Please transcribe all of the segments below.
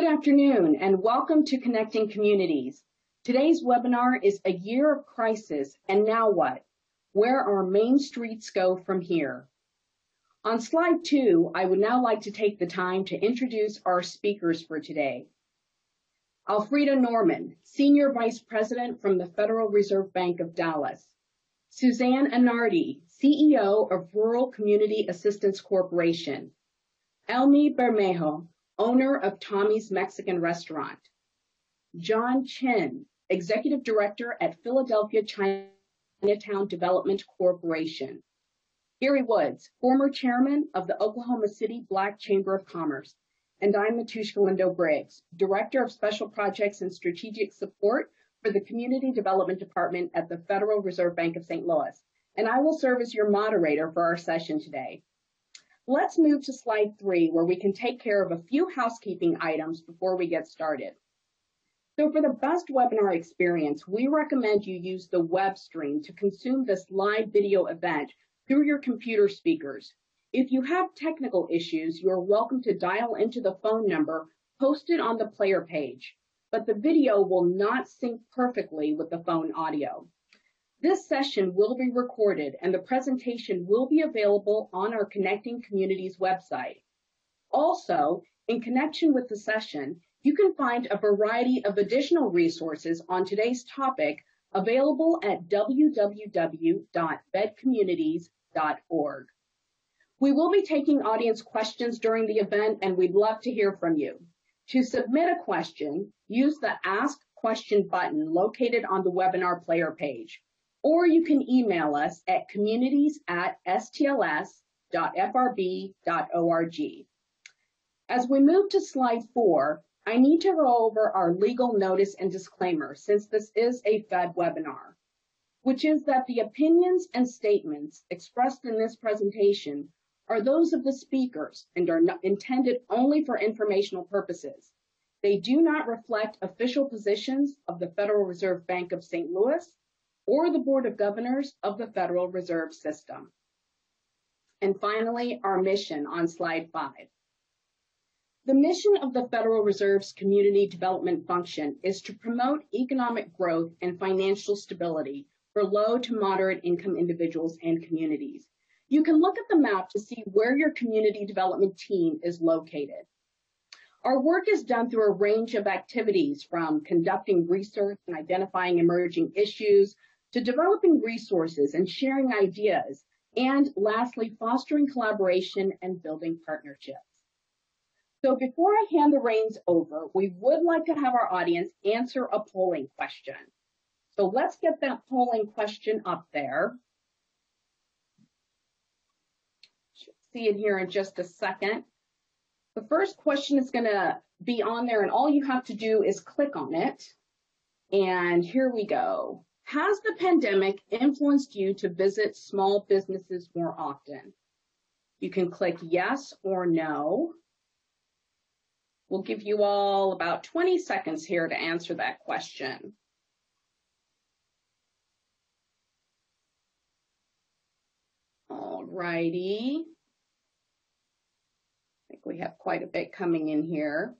Good afternoon and welcome to Connecting Communities. Today's webinar is A Year of Crisis and Now What? Where our main streets go from here. On slide two, I would now like to take the time to introduce our speakers for today. Alfreda Norman, Senior Vice President from the Federal Reserve Bank of Dallas. Suzanne Anarde, CEO of Rural Community Assistance Corporation. Elmy Bermejo, owner of Tommy's Mexican Restaurant. John Chin, Executive Director at Philadelphia Chinatown Development Corporation. Gary Woods, former chairman of the Oklahoma City Black Chamber of Commerce. And I'm Matuschka Lindo Briggs, Director of Special Projects and Strategic Support for the Community Development Department at the Federal Reserve Bank of St. Louis. And I will serve as your moderator for our session today. Let's move to slide three, where we can take care of a few housekeeping items before we get started. So for the best webinar experience, we recommend you use the web stream to consume this live video event through your computer speakers. If you have technical issues, you're welcome to dial into the phone number posted on the player page, but the video will not sync perfectly with the phone audio. This session will be recorded and the presentation will be available on our Connecting Communities website. Also, in connection with the session, you can find a variety of additional resources on today's topic available at www.fedcommunities.org. We will be taking audience questions during the event and we'd love to hear from you. To submit a question, use the Ask Question button located on the webinar player page, or you can email us at communities at stls.frb.org. As we move to slide four, I need to go over our legal notice and disclaimer since this is a Fed webinar which is that the opinions and statements expressed in this presentation are those of the speakers and are intended only for informational purposes. They do not reflect official positions of the Federal Reserve Bank of St. Louis or the Board of Governors of the Federal Reserve System. And finally, our mission on slide five. The mission of the Federal Reserve's community development function is to promote economic growth and financial stability for low to moderate income individuals and communities. You can look at the map to see where your community development team is located. Our work is done through a range of activities from conducting research and identifying emerging issues to developing resources and sharing ideas, and lastly, fostering collaboration and building partnerships. So before I hand the reins over, we would like to have our audience answer a polling question. So let's get that polling question up there. See it here in just a second. The first question is going to be on there and all you have to do is click on it. And here we go. Has the pandemic influenced you to visit small businesses more often? You can click yes or no. We'll give you all about 20 seconds here to answer that question. All righty. I think we have quite a bit coming in here.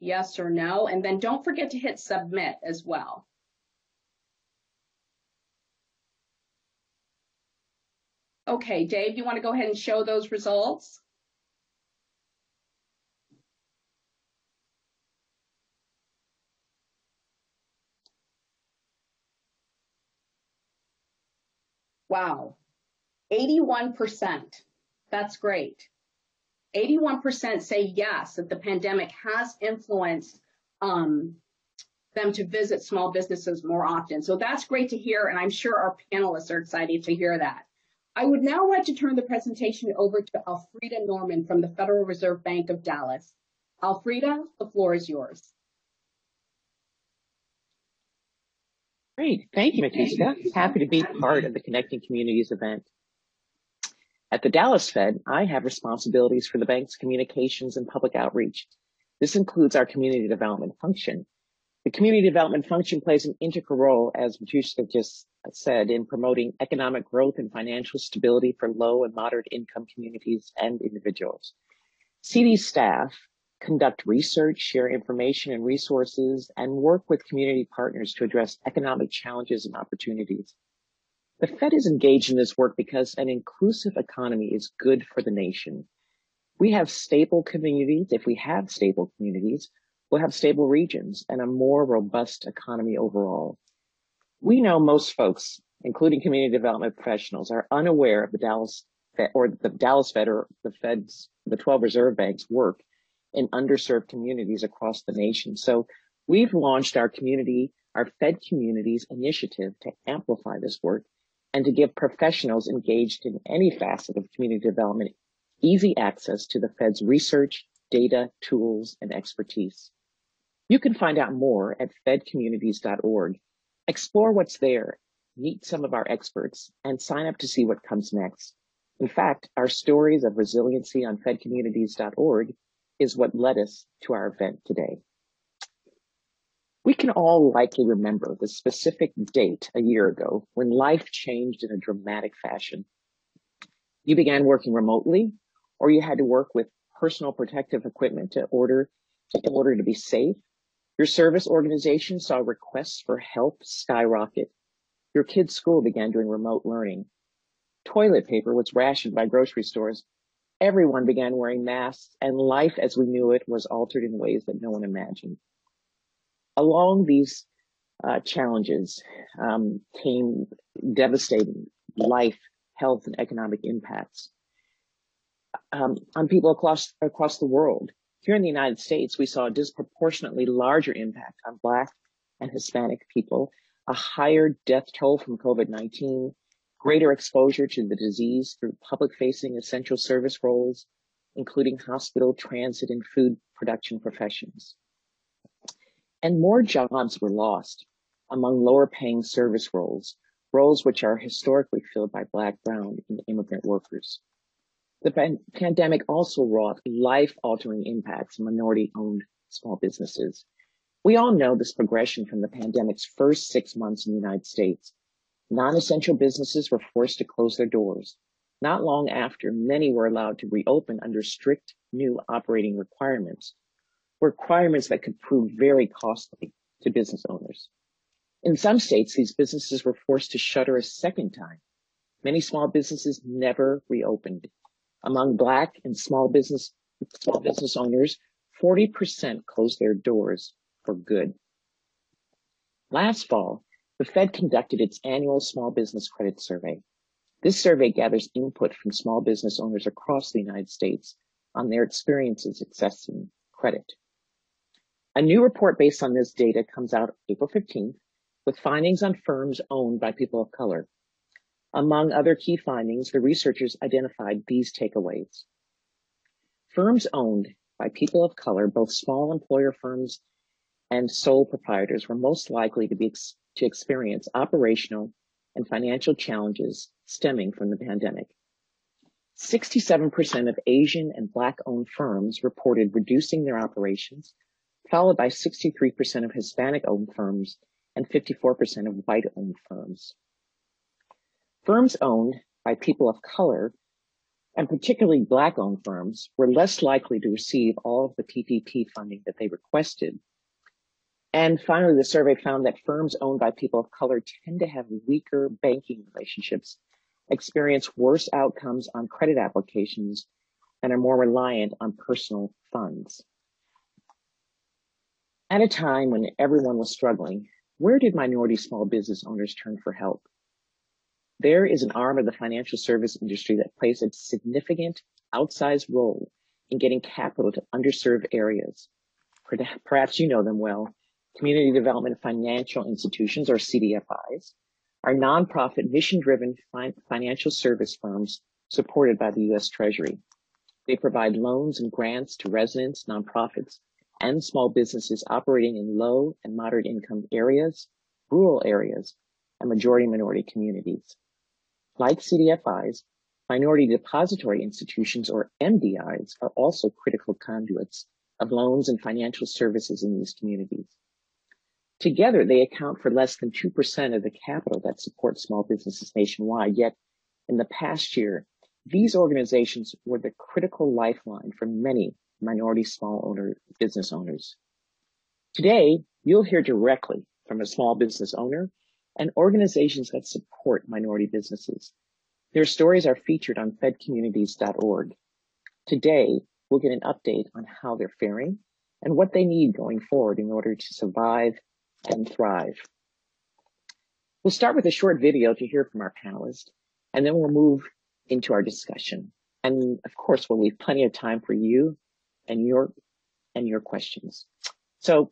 Yes or no, and then don't forget to hit submit as well. Okay, Dave, you want to go ahead and show those results? Wow. 81%. That's great. 81% say yes, that the pandemic has influenced um, them to visit small businesses more often. So that's great to hear, and I'm sure our panelists are excited to hear that. I would now like to turn the presentation over to Alfreda Norman from the Federal Reserve Bank of Dallas. Alfreda, the floor is yours. Great. Thank you, Matuschka. Happy to be part of the Connecting Communities event. At the Dallas Fed, I have responsibilities for the bank's communications and public outreach. This includes our community development function. The community development function plays an integral role, as Matuschka just said, in promoting economic growth and financial stability for low and moderate income communities and individuals. CD staff conduct research, share information and resources, and work with community partners to address economic challenges and opportunities. The Fed is engaged in this work because an inclusive economy is good for the nation. We have stable communities. If we have stable communities, we'll have stable regions and a more robust economy overall. We know most folks, including community development professionals, are unaware of the Dallas Fed or the Dallas Fed or the Fed's, the 12 reserve banks work in underserved communities across the nation. So we've launched our community, our Fed Communities initiative to amplify this work and to give professionals engaged in any facet of community development easy access to the Fed's research, data, tools, and expertise. You can find out more at fedcommunities.org. Explore what's there, meet some of our experts, and sign up to see what comes next. In fact, our stories of resiliency on fedcommunities.org is what led us to our event today. We can all likely remember the specific date a year ago when life changed in a dramatic fashion. You began working remotely, or you had to work with personal protective equipment to order in order to be safe. Your service organization saw requests for help skyrocket. Your kid's school began doing remote learning. Toilet paper was rationed by grocery stores everyone began wearing masks and life as we knew it was altered in ways that no one imagined. Along these uh, challenges um, came devastating life, health, and economic impacts um, on people across across the world. Here in the United States, we saw a disproportionately larger impact on Black and Hispanic people, a higher death toll from COVID-19, greater exposure to the disease through public facing essential service roles, including hospital, transit, and food production professions. And more jobs were lost among lower paying service roles, roles which are historically filled by Black, Brown, and immigrant workers. The pan- pandemic also wrought life altering impacts on minority owned small businesses. We all know this progression from the pandemic's first six months in the United States Non-essential businesses were forced to close their doors. Not long after, many were allowed to reopen under strict new operating requirements, requirements that could prove very costly to business owners. In some states, these businesses were forced to shutter a second time. Many small businesses never reopened. Among Black and small business, small business owners, 40% closed their doors for good. Last fall, the Fed conducted its annual small business credit survey. This survey gathers input from small business owners across the United States on their experiences accessing credit. A new report based on this data comes out April 15th with findings on firms owned by people of color. Among other key findings, the researchers identified these takeaways. Firms owned by people of color, both small employer firms and sole proprietors, were most likely to be to experience operational and financial challenges stemming from the pandemic. 67% of Asian and Black owned firms reported reducing their operations, followed by 63% of Hispanic owned firms and 54% of white owned firms. Firms owned by people of color and particularly Black owned firms were less likely to receive all of the PPP funding that they requested and finally, the survey found that firms owned by people of color tend to have weaker banking relationships, experience worse outcomes on credit applications, and are more reliant on personal funds. At a time when everyone was struggling, where did minority small business owners turn for help? There is an arm of the financial service industry that plays a significant outsized role in getting capital to underserved areas. Perhaps you know them well Community Development Financial Institutions, or CDFIs, are nonprofit mission-driven financial service firms supported by the U.S. Treasury. They provide loans and grants to residents, nonprofits, and small businesses operating in low and moderate income areas, rural areas, and majority minority communities. Like CDFIs, minority depository institutions, or MDIs, are also critical conduits of loans and financial services in these communities. Together, they account for less than 2% of the capital that supports small businesses nationwide. Yet, in the past year, these organizations were the critical lifeline for many minority small owner business owners. Today, you'll hear directly from a small business owner and organizations that support minority businesses. Their stories are featured on fedcommunities.org. Today, we'll get an update on how they're faring and what they need going forward in order to survive and thrive. We'll start with a short video to hear from our panelists, and then we'll move into our discussion. And of course, we'll leave plenty of time for you and your and your questions. So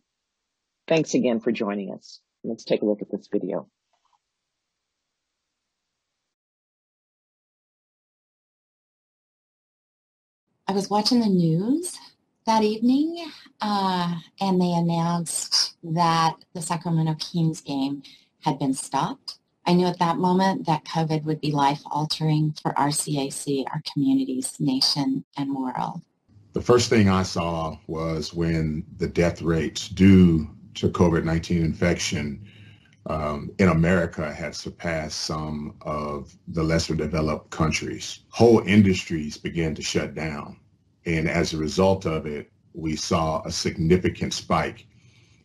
thanks again for joining us. Let's take a look at this video. I was watching the news that evening, uh, and they announced that the Sacramento Kings game had been stopped. I knew at that moment that COVID would be life-altering for our our communities, nation, and world. The first thing I saw was when the death rates due to COVID-19 infection um, in America had surpassed some of the lesser developed countries. Whole industries began to shut down. And as a result of it, we saw a significant spike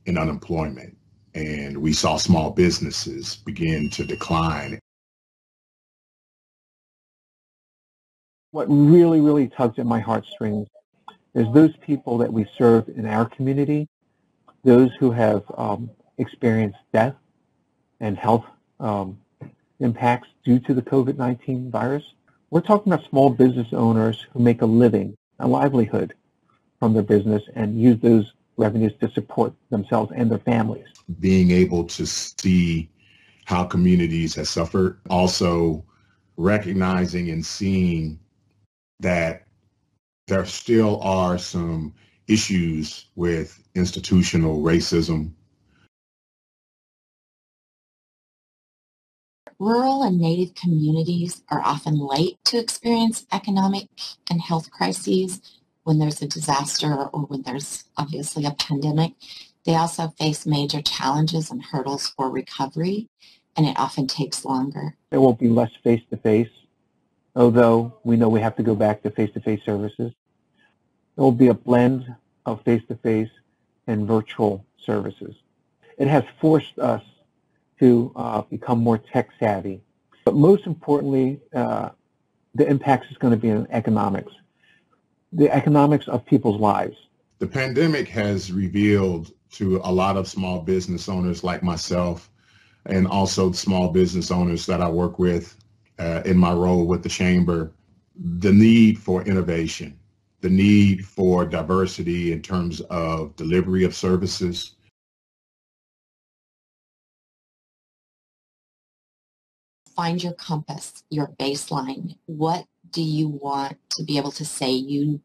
in unemployment and we saw small businesses begin to decline. What really, really tugs at my heartstrings is those people that we serve in our community, those who have um, experienced death and health um, impacts due to the COVID-19 virus. We're talking about small business owners who make a living, a livelihood from their business and use those revenues to support themselves and their families. Being able to see how communities have suffered, also recognizing and seeing that there still are some issues with institutional racism. Rural and Native communities are often late to experience economic and health crises when there's a disaster or when there's obviously a pandemic. They also face major challenges and hurdles for recovery, and it often takes longer. There will be less face-to-face, although we know we have to go back to face-to-face services. It will be a blend of face-to-face and virtual services. It has forced us to uh, become more tech savvy. But most importantly, uh, the impact is going to be in economics the economics of people's lives. The pandemic has revealed to a lot of small business owners like myself and also small business owners that I work with uh, in my role with the chamber, the need for innovation, the need for diversity in terms of delivery of services. Find your compass, your baseline. What do you want to be able to say you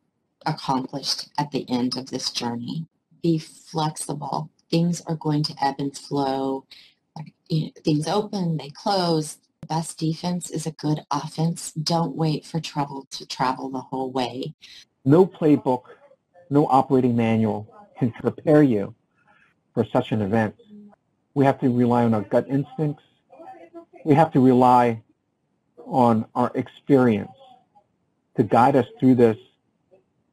accomplished at the end of this journey? Be flexible. Things are going to ebb and flow. Things open, they close. Best defense is a good offense. Don't wait for trouble to travel the whole way. No playbook, no operating manual can prepare you for such an event. We have to rely on our gut instincts. We have to rely on our experience to guide us through this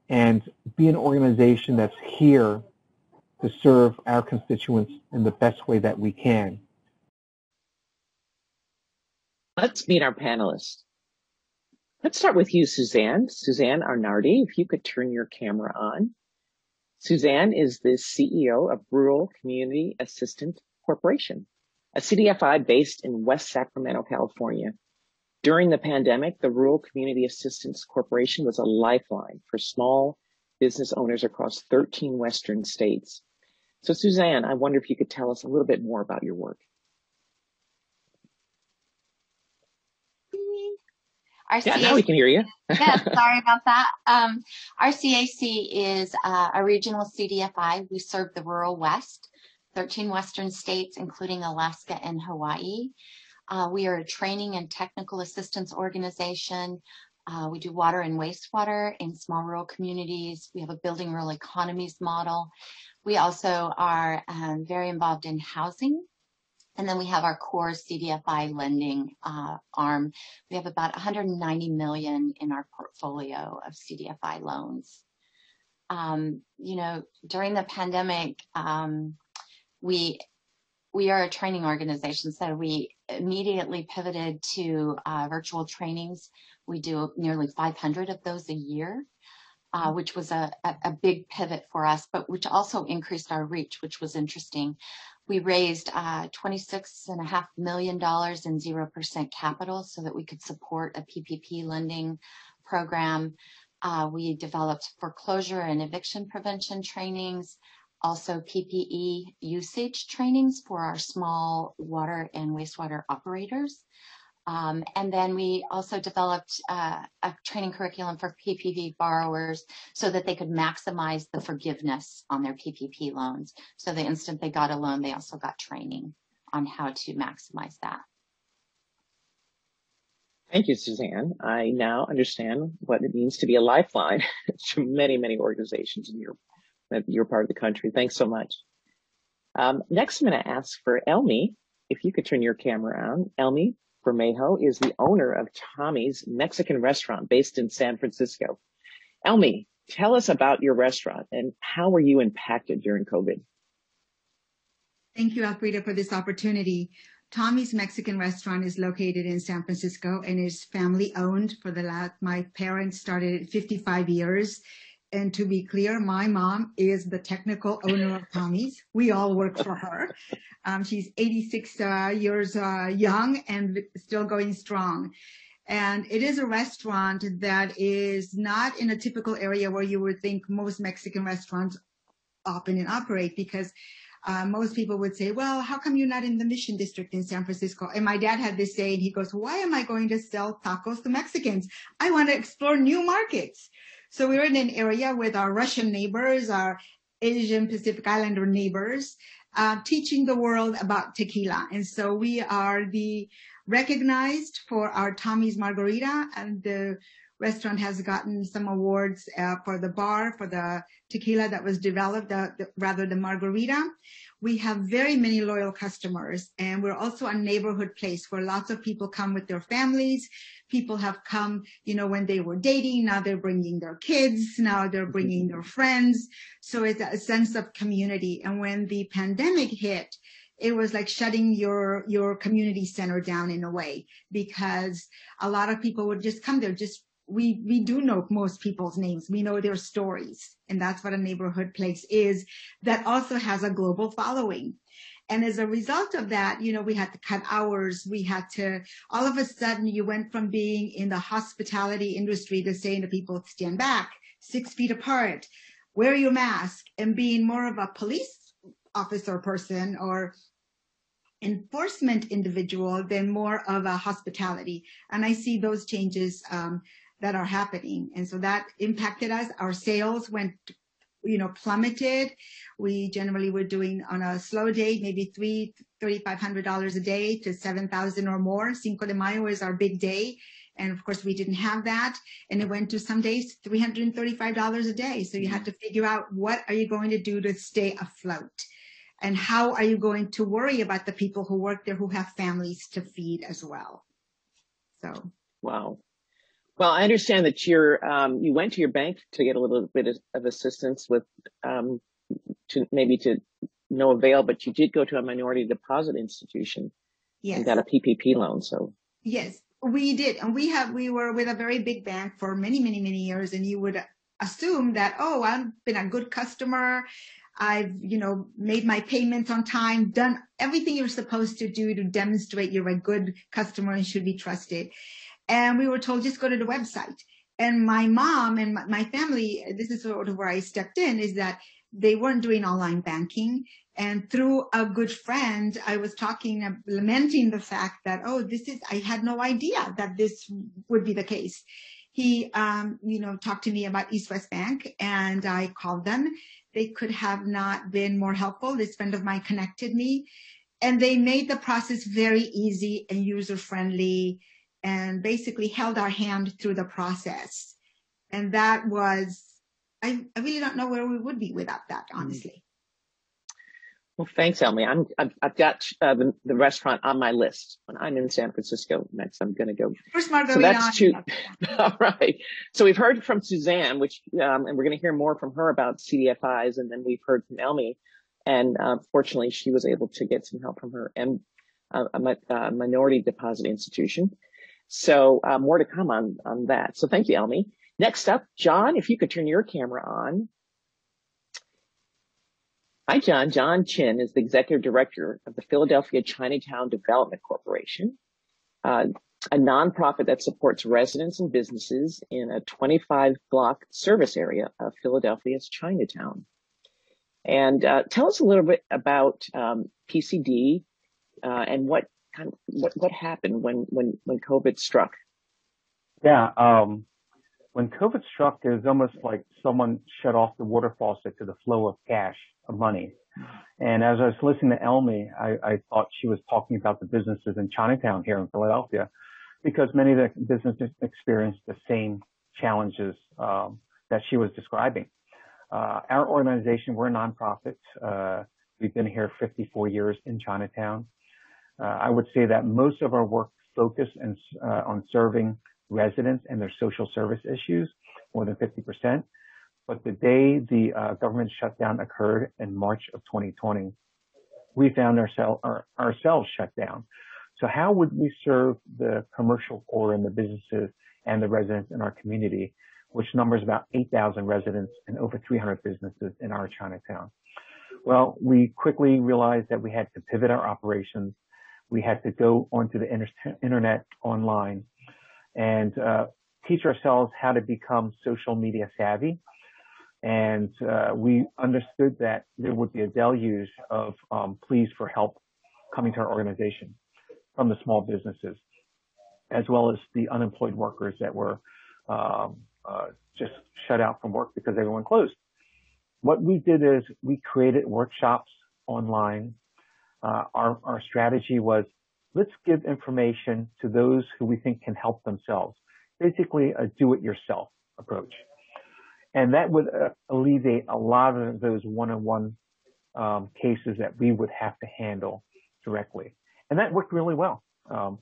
and be an organization that's here to serve our constituents in the best way that we can. Let's meet our panelists. Let's start with you, Suzanne. Suzanne Anarde, if you could turn your camera on. Suzanne is the CEO of Rural Community Assistance Corporation, a CDFI based in West Sacramento, California. During the pandemic, the Rural Community Assistance Corporation was a lifeline for small business owners across 13 Western states. So Suzanne, I wonder if you could tell us a little bit more about your work. Our yeah, now we can hear you. yeah, sorry about that. Um, RCAC is uh, a regional CDFI. We serve the rural West, 13 Western states, including Alaska and Hawaii. Uh, we are a training and technical assistance organization. Uh, we do water and wastewater in small rural communities. We have a building rural economies model. We also are um, very involved in housing And then we have our core CDFI lending uh, arm. We have about 190 million in our portfolio of CDFI loans. Um, you know, during the pandemic, um, we we are a training organization, so we immediately pivoted to uh, virtual trainings. We do nearly 500 of those a year, uh, which was a, a, a, big pivot for us, but which also increased our reach, which was interesting. We raised uh, $26.5 million in 0% capital so that we could support a PPP lending program. Uh, we developed foreclosure and eviction prevention trainings, also PPE usage trainings for our small water and wastewater operators. Um, and then we also developed uh, a training curriculum for PPP borrowers so that they could maximize the forgiveness on their PPP loans. So the instant they got a loan, they also got training on how to maximize that. Thank you, Suzanne. I now understand what it means to be a lifeline to many, many organizations in your, your part of the country. Thanks so much. Um, next, I'm going to ask for Elmy, if you could turn your camera on. Elmy, Bermejo is the owner of Tommy's Mexican restaurant based in San Francisco. Elmy, tell us about your restaurant and how were you impacted during COVID? Thank you, Alfreda, for this opportunity. Tommy's Mexican restaurant is located in San Francisco and is family owned for the last, my parents started it 55 years. And to be clear, my mom is the technical owner of Tommy's. We all work for her. Um, she's 86 uh, years uh, young and still going strong. And it is a restaurant that is not in a typical area where you would think most Mexican restaurants open and operate because uh, most people would say, well, how come you're not in the Mission District in San Francisco? And my dad had this saying, he goes, why am I going to sell tacos to Mexicans? I want to explore new markets. So we're in an area with our Russian neighbors, our Asian Pacific Islander neighbors, uh, teaching the world about tequila. And so we are the recognized for our Tommy's Margarita and the restaurant has gotten some awards uh, for the bar, for the tequila that was developed, uh, the, rather the margarita. We have very many loyal customers and we're also a neighborhood place where lots of people come with their families. People have come, you know, when they were dating, now they're bringing their kids, now they're mm-hmm. bringing their friends. So it's a sense of community. And when the pandemic hit, it was like shutting your your community center down in a way because a lot of people would just come there. Just we we do know most people's names. We know their stories. And that's what a neighborhood place is that also has a global following and as a result of that you know we had to cut hours we had to all of a sudden you went from being in the hospitality industry to saying to people stand back six feet apart wear your mask and being more of a police officer person or enforcement individual than more of a hospitality. And I see those changes um, that are happening. And so that impacted us. Our sales went, you know, plummeted. We generally were doing on a slow day, maybe three, $3,500 a day to 7,000 or more. Cinco de Mayo is our big day. And of course, we didn't have that. And it went to some days $335 a day. So you mm-hmm. had to figure out what are you going to do to stay afloat? And how are you going to worry about the people who work there who have families to feed as well? So. Wow. Well, I understand that you're um, you went to your bank to get a little bit of assistance with um, to maybe to no avail, but you did go to a minority deposit institution yes. and got a PPP loan. So yes, we did, and we have we were with a very big bank for many, many, many years, and you would assume that oh, I've been a good customer. I've, you know, made my payments on time, done everything you're supposed to do to demonstrate you're a good customer and should be trusted. And we were told, just go to the website. And my mom and my family, this is sort of where I stepped in, is that they weren't doing online banking. And through a good friend, I was talking, lamenting the fact that, oh, this is, I had no idea that this would be the case. He, um, you know, talked to me about East West Bank and I called them. They could have not been more helpful. This friend of mine connected me and they made the process very easy and user friendly and basically held our hand through the process. And that was, I, I really don't know where we would be without that, hmm. honestly. Well, thanks, Elmy. I'm, I've, I've got uh, the, the restaurant on my list. When I'm in San Francisco next, I'm going to go. First So that's two. All right. So we've heard from Suzanne, which, um, and we're going to hear more from her about CDFIs, and then we've heard from Elmy. And uh, fortunately, she was able to get some help from her and uh, a, a minority deposit institution. So uh, more to come on on that. So thank you, Elmy. Next up, John, if you could turn your camera on. Hi, John. John Chin is the executive director of the Philadelphia Chinatown Development Corporation, uh, a nonprofit that supports residents and businesses in a 25 block service area of Philadelphia's Chinatown. And uh, tell us a little bit about um, PCD uh, and what kind of, what what happened when when when COVID struck. Yeah, um, when COVID struck, it was almost like someone shut off the water faucet to the flow of cash of money. And as I was listening to Elmy, I, I thought she was talking about the businesses in Chinatown here in Philadelphia, because many of the businesses experienced the same challenges um, that she was describing. Uh, our organization, we're a nonprofit. Uh, we've been here 54 years in Chinatown. Uh, I would say that most of our work focus and, uh, on serving residents and their social service issues, more than 50%. But the day the uh, government shutdown occurred in March of 2020, we found ourselves our, ourselves shut down. So how would we serve the commercial core and the businesses and the residents in our community, which numbers about 8,000 residents and over 300 businesses in our Chinatown? Well, we quickly realized that we had to pivot our operations. We had to go onto the inter- internet online and uh, teach ourselves how to become social media savvy and uh, we understood that there would be a deluge of um, pleas for help coming to our organization from the small businesses, as well as the unemployed workers that were um, uh, just shut out from work because everyone closed. What we did is we created workshops online. Uh, our, our strategy was let's give information to those who we think can help themselves. Basically, a do-it-yourself approach. And that would uh, alleviate a lot of those one-on-one um, cases that we would have to handle directly. And that worked really well. Um,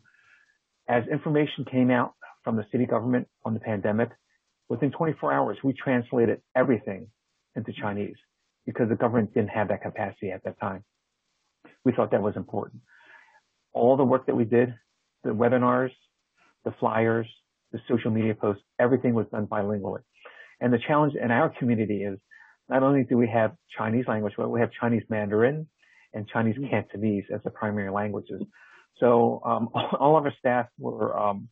as information came out from the city government on the pandemic, within 24 hours, we translated everything into Chinese because the government didn't have that capacity at that time. We thought that was important. All the work that we did, the webinars, the flyers, the social media posts, everything was done bilingually. And the challenge in our community is not only do we have Chinese language, but we have Chinese Mandarin and Chinese mm-hmm. Cantonese as the primary languages. So um, all of our staff were um,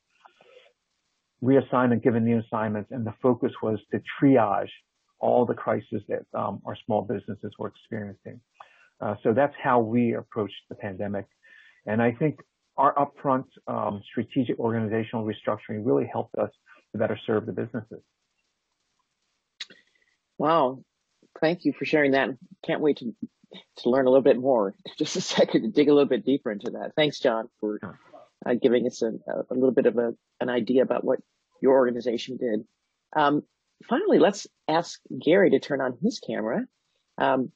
reassigned and given new assignments, and the focus was to triage all the crises that um, our small businesses were experiencing. Uh, so that's how we approached the pandemic. And I think our upfront um, strategic organizational restructuring really helped us to better serve the businesses. Wow. Thank you for sharing that. Can't wait to, to learn a little bit more. Just a second to dig a little bit deeper into that. Thanks, John, for uh, giving us a, a, little bit of a, an idea about what your organization did. Um, finally, let's ask Gary to turn on his camera. Um,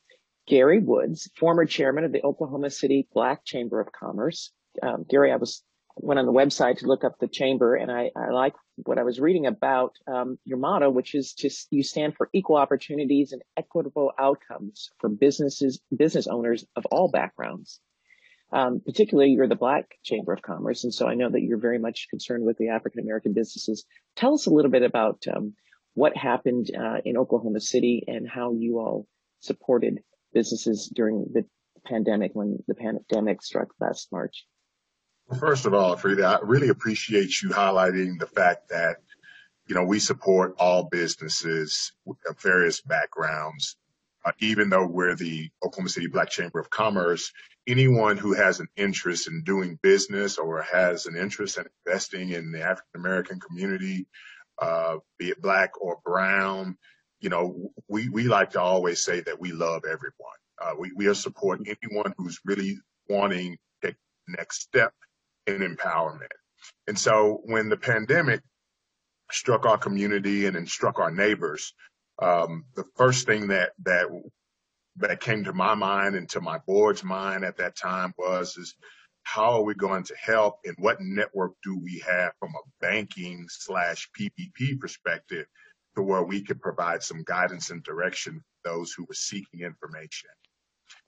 Gary Woods, former chairman of the Oklahoma City Black Chamber of Commerce. Um, Gary, I was went on the website to look up the chamber, and I, I like what I was reading about um, your motto, which is to you stand for equal opportunities and equitable outcomes for businesses, business owners of all backgrounds. Um, particularly, you're the Black Chamber of Commerce, and so I know that you're very much concerned with the African American businesses. Tell us a little bit about um, what happened uh, in Oklahoma City and how you all supported businesses during the pandemic when the pandemic struck last March. First of all, Frida, I really appreciate you highlighting the fact that, you know, we support all businesses of various backgrounds. Uh, even though we're the Oklahoma City Black Chamber of Commerce, anyone who has an interest in doing business or has an interest in investing in the African American community, uh, be it black or brown, you know, we, we like to always say that we love everyone. Uh, we, we are supporting anyone who's really wanting the next step in empowerment. And so when the pandemic struck our community and then struck our neighbors, um, the first thing that that that came to my mind and to my board's mind at that time was is how are we going to help and what network do we have from a banking slash PPP perspective to where we could provide some guidance and direction for those who were seeking information.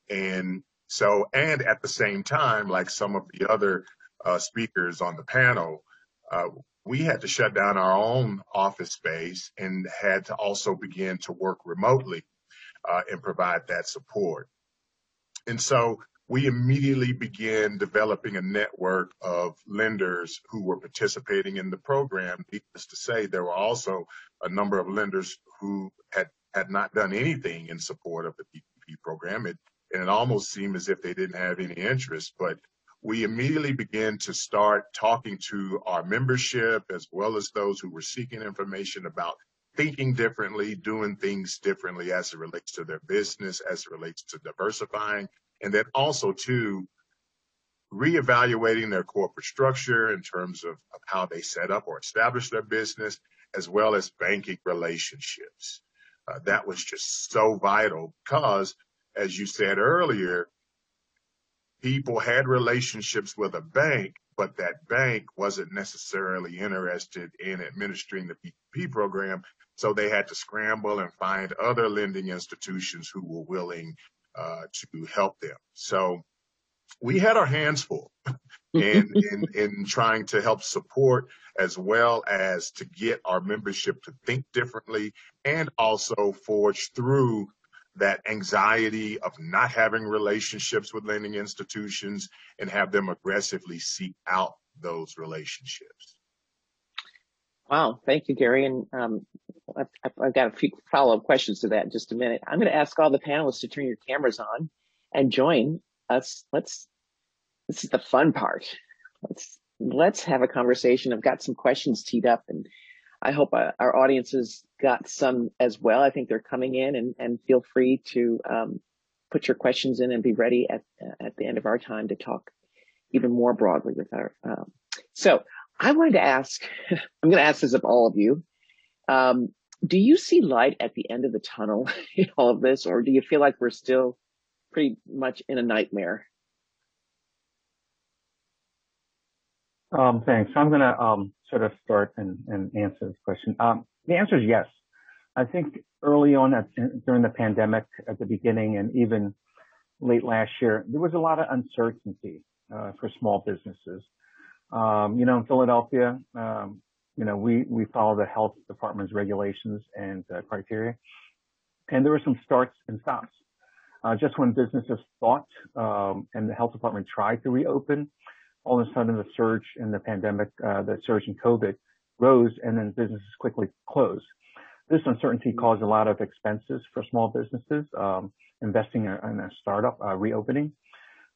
And so, and at the same time, like some of the other uh, speakers on the panel, uh, we had to shut down our own office space and had to also begin to work remotely uh, and provide that support. And so we immediately began developing a network of lenders who were participating in the program. Needless to say, there were also a number of lenders who had, had not done anything in support of the PPP program. It, and it almost seemed as if they didn't have any interest, but we immediately began to start talking to our membership as well as those who were seeking information about thinking differently, doing things differently as it relates to their business, as it relates to diversifying, and then also to reevaluating their corporate structure in terms of, of how they set up or establish their business, as well as banking relationships. Uh, that was just so vital because, as you said earlier, people had relationships with a bank, but that bank wasn't necessarily interested in administering the PPP program. So they had to scramble and find other lending institutions who were willing uh, to help them. So we had our hands full in, in, in trying to help support as well as to get our membership to think differently and also forge through that anxiety of not having relationships with lending institutions and have them aggressively seek out those relationships. Wow, thank you, Gary. And um, I've, I've, got a few follow-up questions to that in just a minute. I'm going to ask all the panelists to turn your cameras on and join us. Let's. This is the fun part. Let's let's have a conversation. I've got some questions teed up, and I hope uh, our audience has got some as well. I think they're coming in, and and feel free to um, put your questions in and be ready at at the end of our time to talk even more broadly with our. Um, so I wanted to ask. I'm going to ask this of all of you. Um, do you see light at the end of the tunnel in all of this, or do you feel like we're still pretty much in a nightmare? Um, thanks. I'm going to um, sort of start and, and answer this question. Um, the answer is yes. I think early on at, during the pandemic, at the beginning, and even late last year, there was a lot of uncertainty uh, for small businesses. Um, you know, in Philadelphia, um, you know, we, we follow the health department's regulations and uh, criteria. And there were some starts and stops. Uh, just when businesses thought um, and the health department tried to reopen, all of a sudden the surge in the pandemic, uh, the surge in COVID rose and then businesses quickly closed. This uncertainty caused a lot of expenses for small businesses, um, investing in a startup, uh, reopening.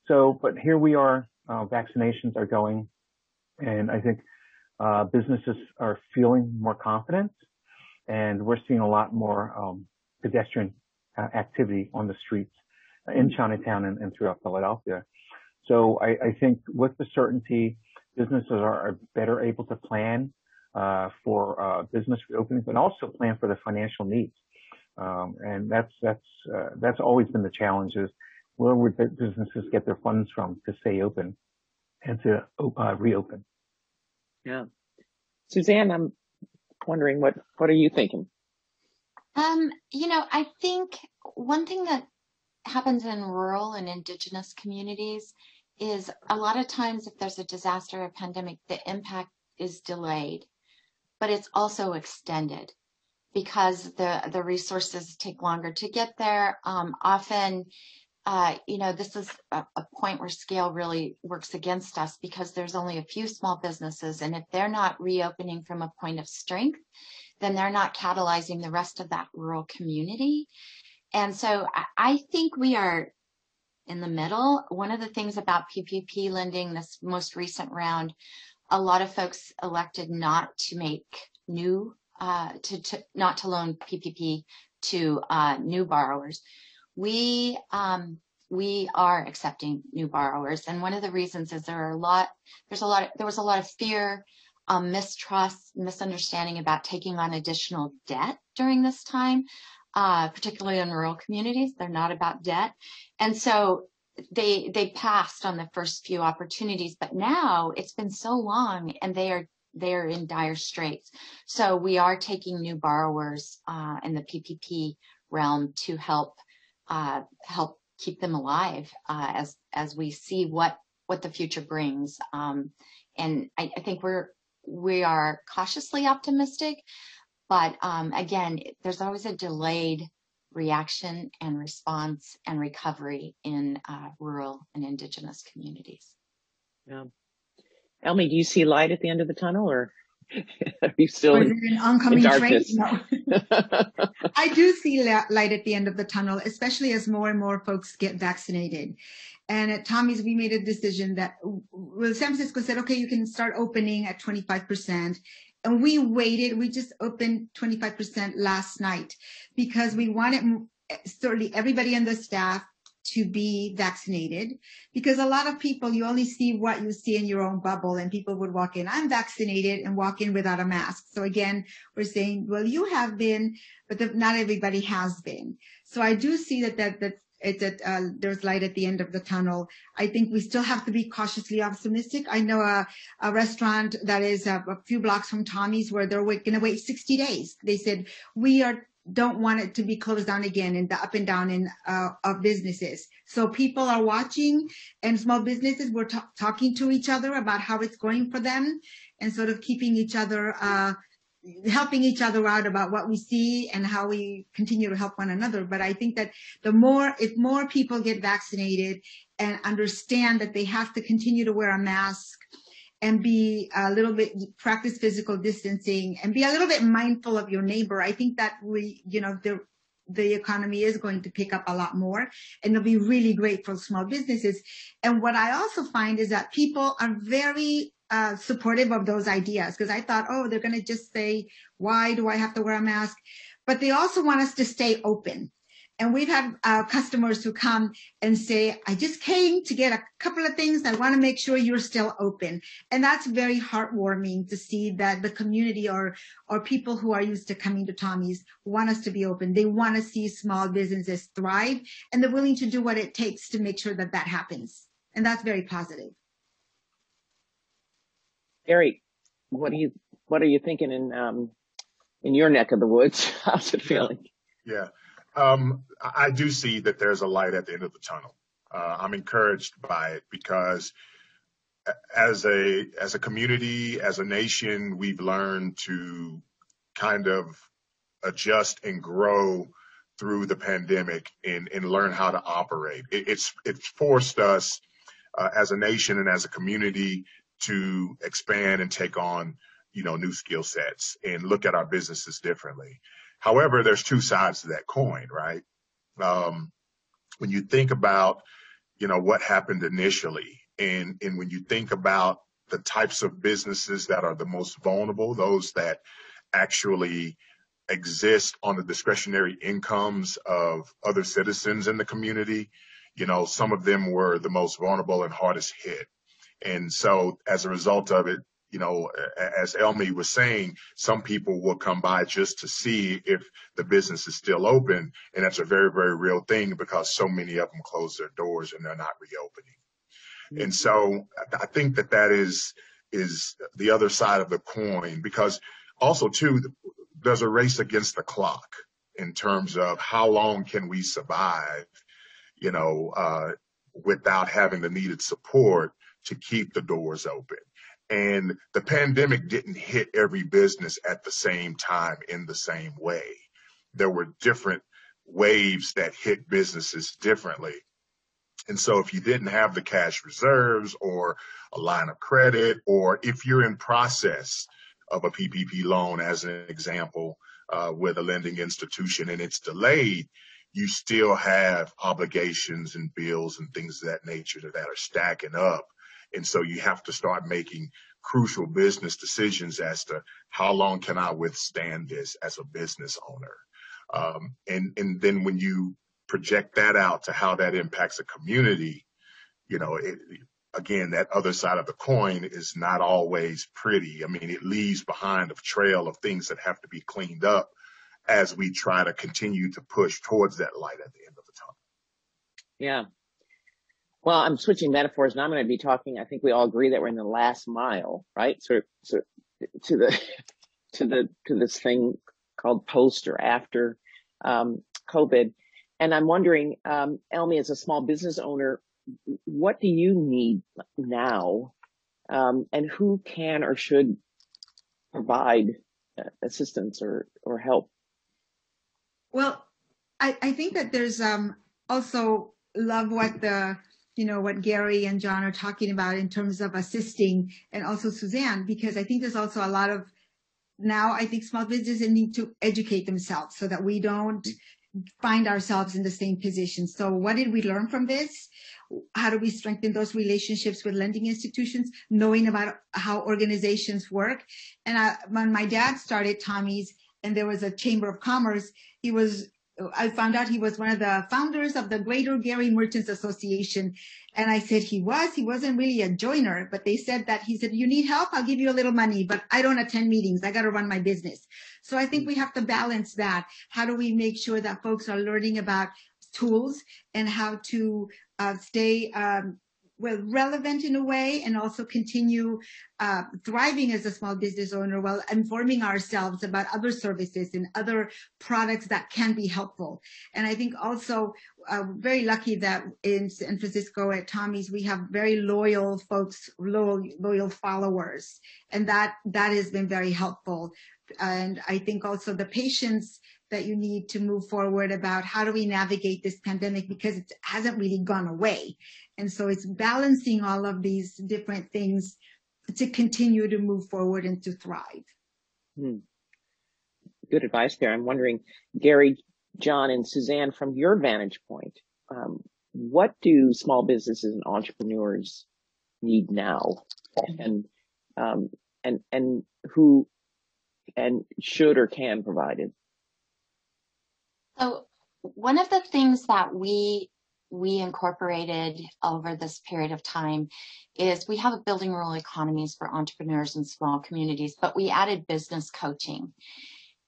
So, but here we are, uh, vaccinations are going, and I think uh, businesses are feeling more confident, and we're seeing a lot more um, pedestrian uh, activity on the streets in Chinatown and, and throughout Philadelphia. So I, I, think with the certainty, businesses are better able to plan uh, for uh, business reopening, but also plan for the financial needs. Um, and that's that's uh, that's always been the challenge: is where would businesses get their funds from to stay open and to uh, reopen? Yeah. Suzanne, I'm wondering what, what are you thinking? Um, you know, I think one thing that happens in rural and indigenous communities is a lot of times if there's a disaster or pandemic, the impact is delayed, but it's also extended because the the resources take longer to get there. Um, often uh, you know, this is a, a, point where scale really works against us because there's only a few small businesses. And if they're not reopening from a point of strength, then they're not catalyzing the rest of that rural community. And so I, I think we are in the middle. One of the things about PPP lending, this most recent round, a lot of folks elected not to make new, uh, to, to not to loan PPP to uh, new borrowers we um, we are accepting new borrowers, and one of the reasons is there are a lot. There's a lot. Of, there was a lot of fear, um, mistrust, misunderstanding about taking on additional debt during this time. Uh, particularly in rural communities. They're not about debt. And so they they passed on the first few opportunities, but now it's been so long and they are they are in dire straits. So we are taking new borrowers uh, in the PPP realm to help uh, help keep them alive uh, as as we see what what the future brings. Um, and I, I, think we're we are cautiously optimistic, but um, again, there's always a delayed reaction and response and recovery in uh, rural and indigenous communities. Yeah. Elmy, do you see light at the end of the tunnel or are you still in, an oncoming train? No. I do see light at the end of the tunnel, especially as more and more folks get vaccinated. And at Tommy's, we made a decision that well, San Francisco said, okay, you can start opening at 25%. And we waited, we just opened 25% last night because we wanted certainly everybody in the staff to be vaccinated because a lot of people you only see what you see in your own bubble and people would walk in i'm vaccinated and walk in without a mask. So again we're saying well you have been but the, not everybody has been. So i do see that that that it's at, uh, there's light at the end of the tunnel. I think we still have to be cautiously optimistic. I know a, a restaurant that is a, a, few blocks from Tommy's where they're going to wait 60 days. They said, we are don't want it to be closed down again in the up and down in uh, of businesses. So people are watching and small businesses were t- talking to each other about how it's going for them and sort of keeping each other, uh, helping each other out about what we see and how we continue to help one another. But I think that the more, if more people get vaccinated and understand that they have to continue to wear a mask and be a little bit practice physical distancing and be a little bit mindful of your neighbor. I think that we, you know, the the economy is going to pick up a lot more and it'll be really great for small businesses. And what I also find is that people are very uh, supportive of those ideas because I thought, oh, they're going to just say, why do I have to wear a mask? But they also want us to stay open. And we've had uh, customers who come and say, I just came to get a couple of things. I want to make sure you're still open. And that's very heartwarming to see that the community or, or people who are used to coming to Tommy's want us to be open. They want to see small businesses thrive and they're willing to do what it takes to make sure that that happens. And that's very positive. Gary, what are you, what are you thinking in, um, in your neck of the woods? How's it feeling? Yeah. Um, I do see that there's a light at the end of the tunnel. Uh, I'm encouraged by it because as a as a community, as a nation, we've learned to kind of adjust and grow through the pandemic and, and learn how to operate. It, it's it's forced us uh, as a nation and as a community to expand and take on you know new skill sets and look at our businesses differently. However, there's two sides to that coin, right? Um, when you think about, you know, what happened initially and, and when you think about the types of businesses that are the most vulnerable, those that actually exist on the discretionary incomes of other citizens in the community, you know, some of them were the most vulnerable and hardest hit. And so as a result of it, you know, as Elmy was saying, some people will come by just to see if the business is still open. And that's a very, very real thing because so many of them close their doors and they're not reopening. Mm-hmm. And so I think that that is, is the other side of the coin because also too, there's a race against the clock in terms of how long can we survive, you know, uh, without having the needed support to keep the doors open. And the pandemic didn't hit every business at the same time in the same way. There were different waves that hit businesses differently. And so if you didn't have the cash reserves or a line of credit, or if you're in process of a PPP loan, as an example, uh, with a lending institution and it's delayed, you still have obligations and bills and things of that nature that are stacking up and so you have to start making crucial business decisions as to how long can I withstand this as a business owner. Um, and, and then when you project that out to how that impacts a community, you know, it, again, that other side of the coin is not always pretty. I mean, it leaves behind a trail of things that have to be cleaned up as we try to continue to push towards that light at the end of the tunnel. Yeah. Well, I'm switching metaphors and I'm going to be talking. I think we all agree that we're in the last mile, right? So, so to the, to the, to this thing called post or after, um, COVID. And I'm wondering, um, Elmy, as a small business owner, what do you need now? Um, and who can or should provide uh, assistance or, or help? Well, I, I think that there's um, also love what the you know what Gary and John are talking about in terms of assisting, and also Suzanne, because I think there's also a lot of now I think small businesses need to educate themselves so that we don't find ourselves in the same position. So what did we learn from this? How do we strengthen those relationships with lending institutions, knowing about how organizations work? And I, when my dad started Tommy's and there was a chamber of commerce, he was I found out he was one of the founders of the Greater Geary Merchants Association. And I said he was. He wasn't really a joiner, but they said that he said, you need help? I'll give you a little money, but I don't attend meetings. I got to run my business. So I think we have to balance that. How do we make sure that folks are learning about tools and how to uh, stay um, well relevant in a way and also continue uh, thriving as a small business owner while informing ourselves about other services and other products that can be helpful. And i think also uh, very lucky that in san francisco at tommy's we have very loyal folks loyal, loyal followers. And that that has been very helpful. And i think also the patience that you need to move forward about how do we navigate this pandemic because it hasn't really gone away. And so it's balancing all of these different things to continue to move forward and to thrive. Hmm. Good advice there. I'm wondering, Gary, John, and Suzanne, from your vantage point, um, what do small businesses and entrepreneurs need now, and um, and and who and should or can provide it? So one of the things that we we incorporated over this period of time is we have a building rural economies for entrepreneurs and small communities, but we added business coaching.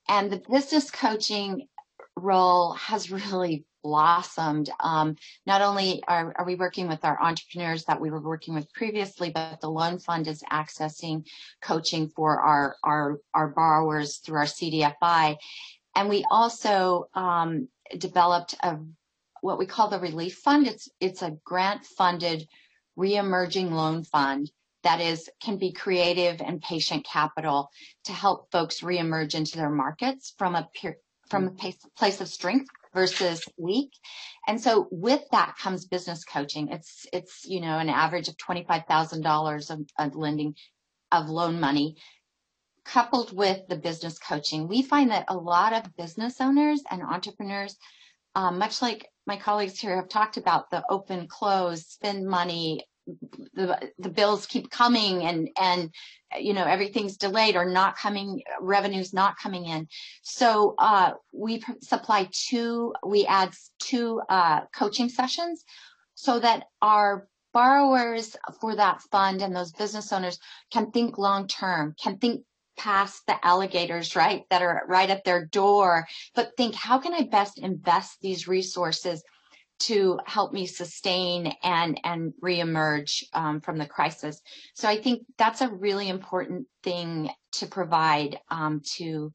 And the business coaching role has really blossomed. Um, not only are, are, we working with our entrepreneurs that we were working with previously, but the loan fund is accessing coaching for our, our, our borrowers through our CDFI. And we also um, developed a what we call the relief fund. It's it's a grant funded reemerging loan fund that is can be creative and patient capital to help folks reemerge into their markets from a from a place of strength versus weak. And so with that comes business coaching. It's it's you know an average of twenty five thousand dollars of lending of loan money coupled with the business coaching. We find that a lot of business owners and entrepreneurs, um, much like my colleagues here have talked about the open close, spend money, the the bills keep coming and and you know everything's delayed or not coming revenues not coming in so uh, we supply two we add two uh, coaching sessions so that our borrowers for that fund and those business owners can think long term can think past the alligators, right, that are right at their door, but think, how can I best invest these resources to help me sustain and and reemerge um, from the crisis? So I think that's a really important thing to provide um, to.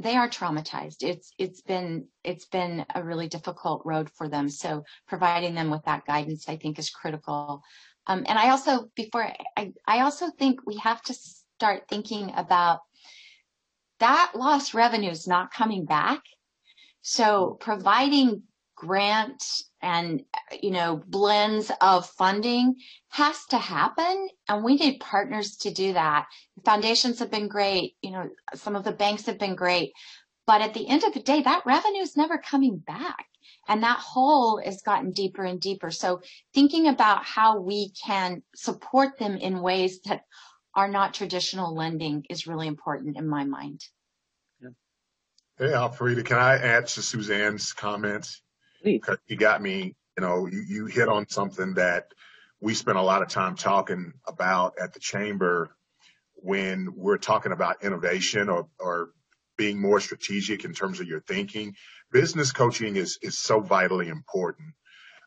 They are traumatized. It's it's been it's been a really difficult road for them. So providing them with that guidance, I think, is critical. Um, and I also before I I also think we have to start thinking about that lost revenue is not coming back. So providing grants and you know blends of funding has to happen and we need partners to do that foundations have been great you know some of the banks have been great but at the end of the day that revenue is never coming back and that hole has gotten deeper and deeper so thinking about how we can support them in ways that are not traditional lending is really important in my mind. Yeah. Hey, Alfreda, can I add to Suzanne's comments? Please. You got me, you know, you, you hit on something that we spent a lot of time talking about at the chamber when we're talking about innovation or, or being more strategic in terms of your thinking. Business coaching is is so vitally important,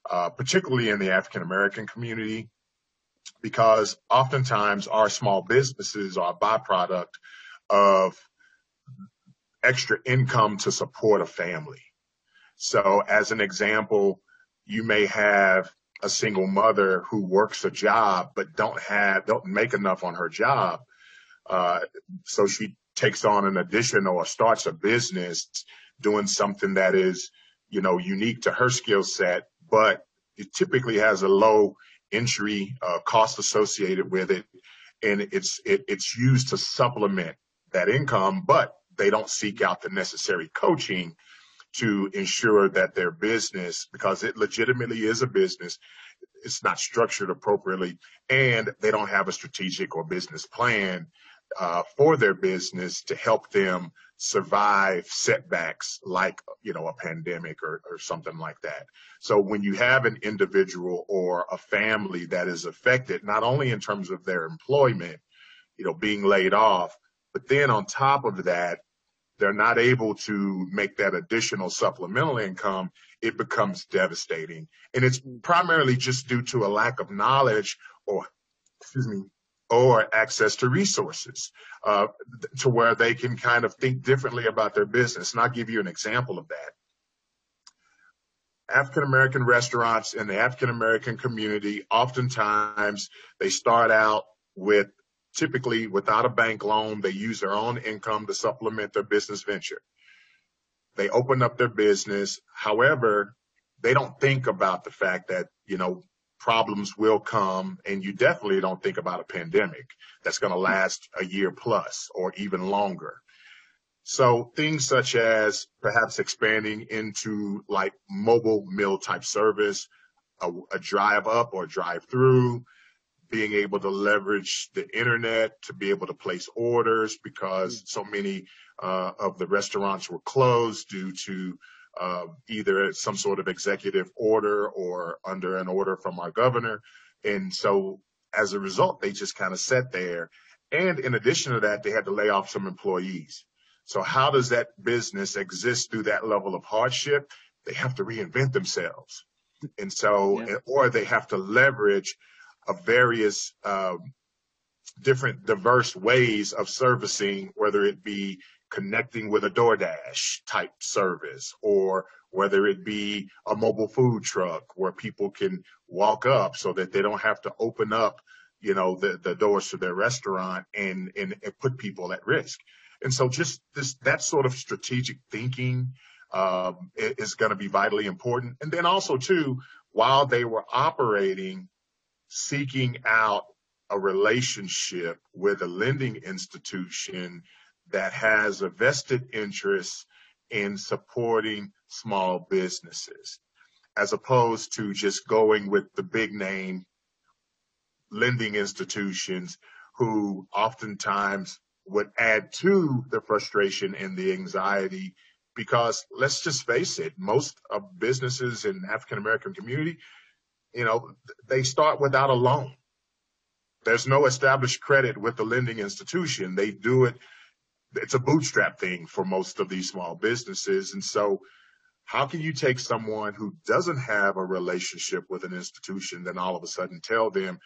uh, particularly in the African American community, because oftentimes our small businesses are a byproduct of extra income to support a family. So, as an example, you may have a single mother who works a job but don't have don't make enough on her job uh, so she takes on an addition or starts a business doing something that is you know unique to her skill set but it typically has a low entry uh, cost associated with it and it's it, it's used to supplement that income but they don't seek out the necessary coaching to ensure that their business, because it legitimately is a business, it's not structured appropriately, and they don't have a strategic or business plan uh, for their business to help them survive setbacks like you know a pandemic or, or something like that so when you have an individual or a family that is affected not only in terms of their employment you know being laid off but then on top of that they're not able to make that additional supplemental income, it becomes devastating. And it's primarily just due to a lack of knowledge or, excuse me, or access to resources uh, to where they can kind of think differently about their business. And I'll give you an example of that. African American restaurants in the African American community, oftentimes they start out with typically without a bank loan. They use their own income to supplement their business venture. They open up their business. However, they don't think about the fact that, you know, problems will come and you definitely don't think about a pandemic that's going to last a year plus or even longer. So things such as perhaps expanding into like mobile meal type service, a, a drive up or drive through, being able to leverage the internet to be able to place orders because so many uh, of the restaurants were closed due to uh, either some sort of executive order or under an order from our governor. And so as a result, they just kind of sat there. And in addition to that, they had to lay off some employees. So how does that business exist through that level of hardship? They have to reinvent themselves. And so, yeah. or they have to leverage of various um, different diverse ways of servicing, whether it be connecting with a DoorDash type service or whether it be a mobile food truck where people can walk up so that they don't have to open up, you know, the, the doors to their restaurant and, and, and put people at risk. And so just this, that sort of strategic thinking um, is going to be vitally important. And then also too, while they were operating seeking out a relationship with a lending institution that has a vested interest in supporting small businesses, as opposed to just going with the big name lending institutions who oftentimes would add to the frustration and the anxiety because let's just face it, most of businesses in African American community you know, they start without a loan. There's no established credit with the lending institution. They do it, it's a bootstrap thing for most of these small businesses. And so, how can you take someone who doesn't have a relationship with an institution, then all of a sudden tell them,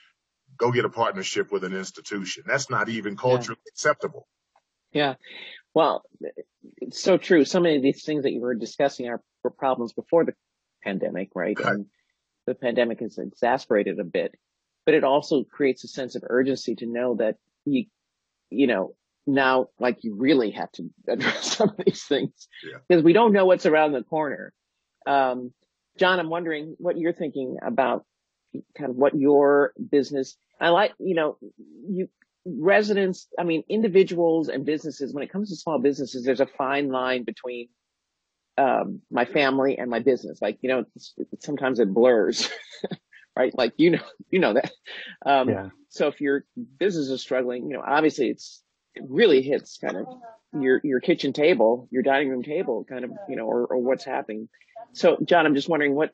go get a partnership with an institution? That's not even culturally yeah. acceptable. Yeah. Well, it's so true. So many of these things that you were discussing are were problems before the pandemic, right? right. And the pandemic has exasperated a bit, but it also creates a sense of urgency to know that you, you know, now like you really have to address some of these things because yeah. we don't know what's around the corner. Um, John, I'm wondering what you're thinking about kind of what your business, I like, you know, you residents, I mean, individuals and businesses, when it comes to small businesses, there's a fine line between um, my family and my business. Like, you know, it's, it's, sometimes it blurs, right? Like, you know, you know that. Um, yeah. So if your business is struggling, you know, obviously it's, it really hits kind of your, your kitchen table, your dining room table, kind of, you know, or, or what's happening. So John, I'm just wondering what,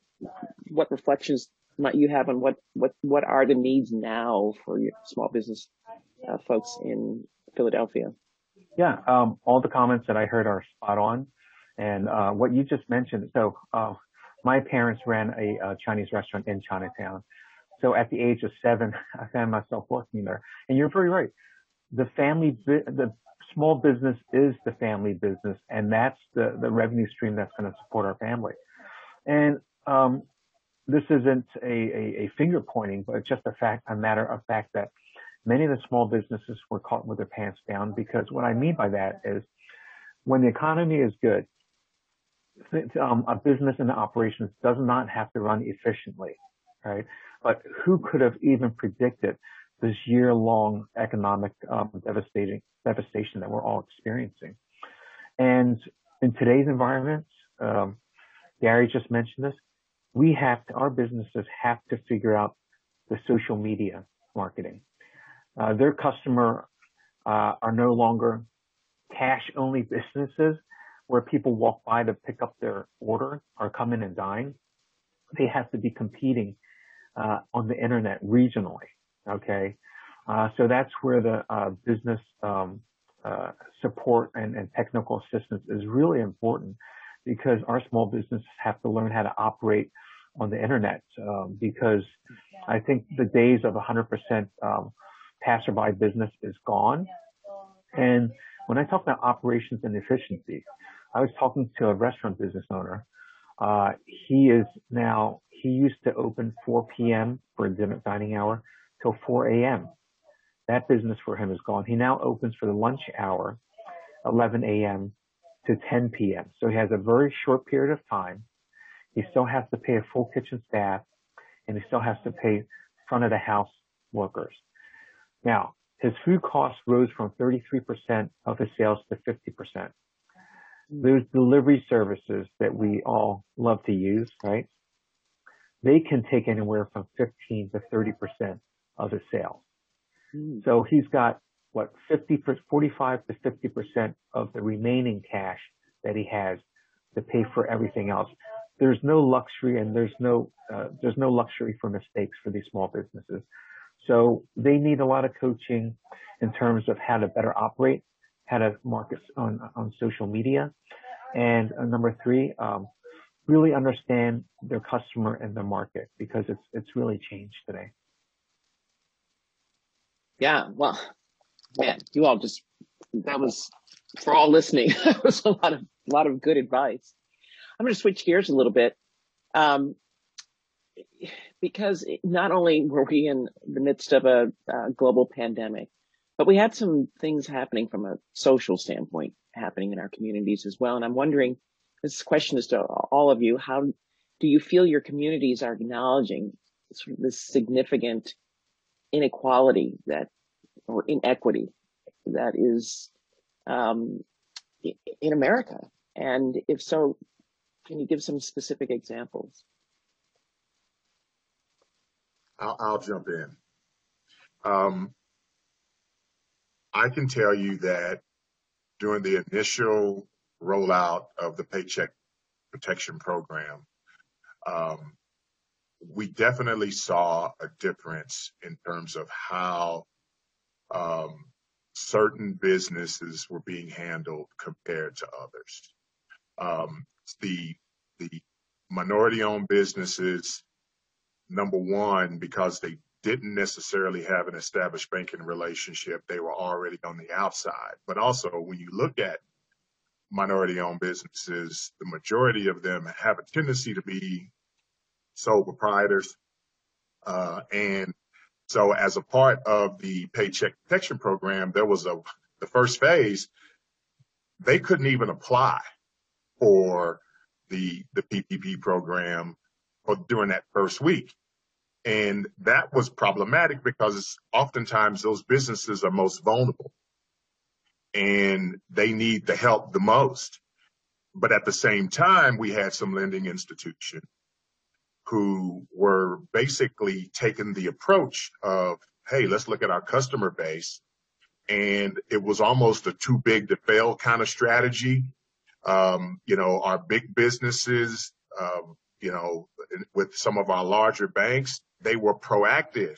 what reflections might you have on what, what, what are the needs now for small business uh, folks in Philadelphia? Yeah, um, all the comments that I heard are spot on. And uh, what you just mentioned, so uh, my parents ran a, a, Chinese restaurant in Chinatown. So at the age of seven, I found myself working there. And you're pretty right. The family, the small business is the family business, and that's the, the revenue stream that's going to support our family. And um, this isn't a, a, a, finger pointing, but it's just a fact, a matter of fact that many of the small businesses were caught with their pants down because what I mean by that is when the economy is good, um, a business and operations does not have to run efficiently, right? But who could have even predicted this year-long economic um, devastating devastation that we're all experiencing? And in today's environment, um, Gary just mentioned this. We have to, our businesses have to figure out the social media marketing. Uh, their customer uh, are no longer cash-only businesses where people walk by to pick up their order or come in and dine. They have to be competing uh, on the internet regionally. Okay, uh, so that's where the uh, business um, uh, support and, and, technical assistance is really important because our small businesses have to learn how to operate on the internet um, because I think the days of 100% um, passerby business is gone. And when I talk about operations and efficiency, I was talking to a restaurant business owner. Uh, he is now, he used to open 4 p.m. for a dining hour till 4 a.m. That business for him is gone. He now opens for the lunch hour, 11 a.m. to 10 p.m. So he has a very short period of time. He still has to pay a full kitchen staff and he still has to pay front of the house workers. Now, his food costs rose from 33% of his sales to 50%. Those delivery services that we all love to use, right? They can take anywhere from 15 to 30% of his sales. Mm. So he's got what 50, 45 to 50% of the remaining cash that he has to pay for everything else. There's no luxury and there's no, uh, there's no luxury for mistakes for these small businesses. So they need a lot of coaching in terms of how to better operate, how to market on, on social media. And uh, number three, um, really understand their customer and their market because it's, it's really changed today. Yeah. Well, man, you all just, that was for all listening. that was a lot of, a lot of good advice. I'm going to switch gears a little bit. Um, because not only were we in the midst of a, global pandemic, but we had some things happening from a social standpoint happening in our communities as well. And I'm wondering, this question is to all of you, how do you feel your communities are acknowledging sort of this significant inequality that, or inequity that is um, in America? And if so, can you give some specific examples? I'll, I'll jump in. Um, I can tell you that during the initial rollout of the Paycheck Protection Program, um, we definitely saw a difference in terms of how um, certain businesses were being handled compared to others. Um, the the minority-owned businesses number one, because they didn't necessarily have an established banking relationship, they were already on the outside. But also, when you look at minority owned businesses, the majority of them have a tendency to be sole proprietors. Uh, and so, as a part of the Paycheck Protection Program, there was a the first phase. They couldn't even apply for the the PPP program or during that first week. And that was problematic because oftentimes those businesses are most vulnerable and they need the help the most. But at the same time, we had some lending institutions who were basically taking the approach of, hey, let's look at our customer base. And it was almost a too big to fail kind of strategy. Um, you know, our big businesses, um, you know, with some of our larger banks, they were proactive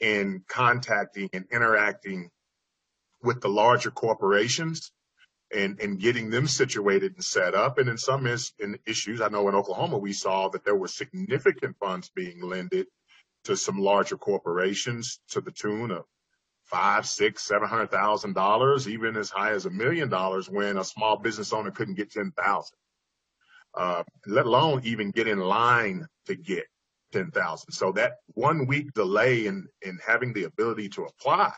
in contacting and interacting with the larger corporations and, and getting them situated and set up. And in some is, in issues, I know in Oklahoma, we saw that there were significant funds being lended to some larger corporations to the tune of five, six, seven hundred thousand dollars, even as high as a million dollars when a small business owner couldn't get ten thousand. Uh, let alone even get in line to get 10,000. So that one week delay in, in having the ability to apply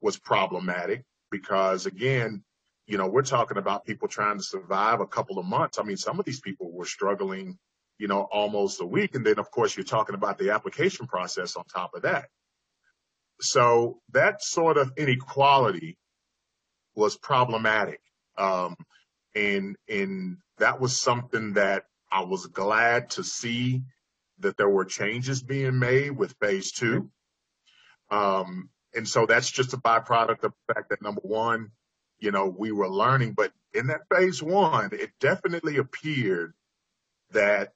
was problematic because again, you know, we're talking about people trying to survive a couple of months. I mean, some of these people were struggling, you know, almost a week. And then of course you're talking about the application process on top of that. So that sort of inequality was problematic. Um, and, and that was something that I was glad to see that there were changes being made with phase two. Um, and so that's just a byproduct of the fact that number one, you know, we were learning, but in that phase one, it definitely appeared that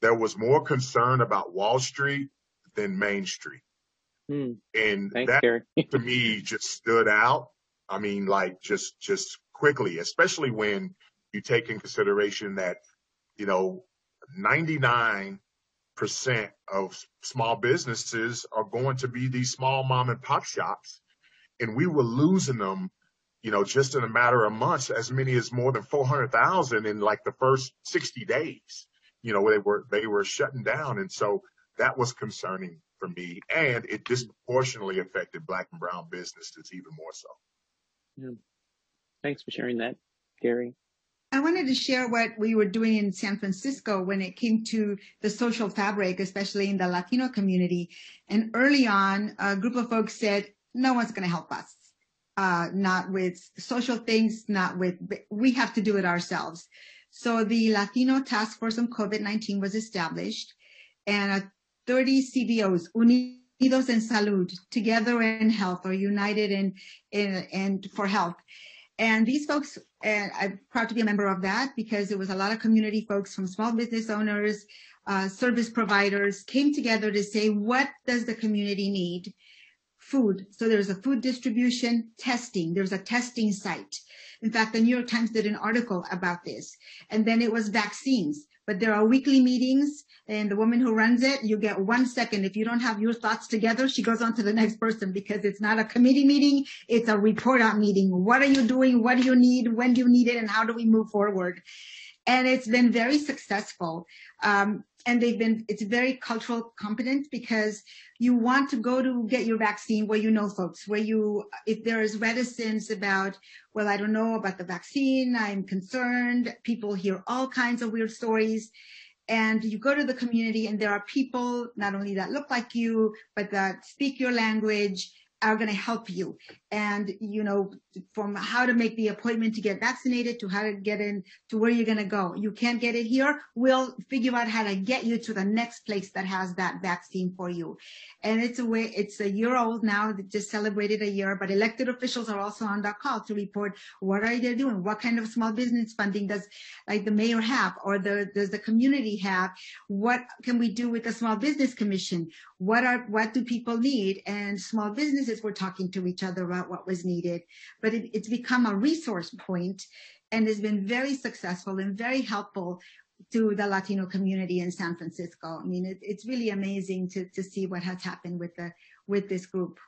there was more concern about Wall Street than Main Street. Hmm. And Thanks, that to me just stood out. I mean, like just, just quickly, especially when you take in consideration that, you know, 99 percent of small businesses are going to be these small mom and pop shops. And we were losing them, you know, just in a matter of months, as many as more than 400,000 in like the first 60 days. You know, they were, they were shutting down. And so that was concerning for me. And it disproportionately affected black and brown businesses even more so. Yeah. Thanks for sharing that, Gary. I wanted to share what we were doing in San Francisco when it came to the social fabric, especially in the Latino community. And early on, a group of folks said, no one's going to help us. Uh, not with social things, not with, we have to do it ourselves. So the Latino Task Force on COVID-19 was established and 30 CBOs, Unidos en Salud, Together in Health or United in, in, and for Health. And these folks, and I'm proud to be a member of that because it was a lot of community folks from small business owners, uh, service providers came together to say, what does the community need? Food. So there's a food distribution testing. There's a testing site. In fact, the New York Times did an article about this. And then it was vaccines. But there are weekly meetings and the woman who runs it, you get one second. If you don't have your thoughts together, she goes on to the next person because it's not a committee meeting. It's a report out meeting. What are you doing? What do you need? When do you need it? And how do we move forward? And it's been very successful. Um, and they've been, it's very cultural competent because you want to go to get your vaccine where you know folks, where you, if there is reticence about, well, I don't know about the vaccine, I'm concerned, people hear all kinds of weird stories. And you go to the community and there are people not only that look like you, but that speak your language are going to help you. And, you know, from how to make the appointment to get vaccinated to how to get in to where you're going to go. You can't get it here. We'll figure out how to get you to the next place that has that vaccine for you. And it's a way, it's a year old now that just celebrated a year, but elected officials are also on that call to report what are they doing? What kind of small business funding does like the mayor have or the, does the community have? What can we do with the small business commission? What are, what do people need? And small businesses were talking to each other about what was needed, but it, it's become a resource point and has been very successful and very helpful to the Latino community in San Francisco. I mean, it, it's really amazing to, to see what has happened with the with this group.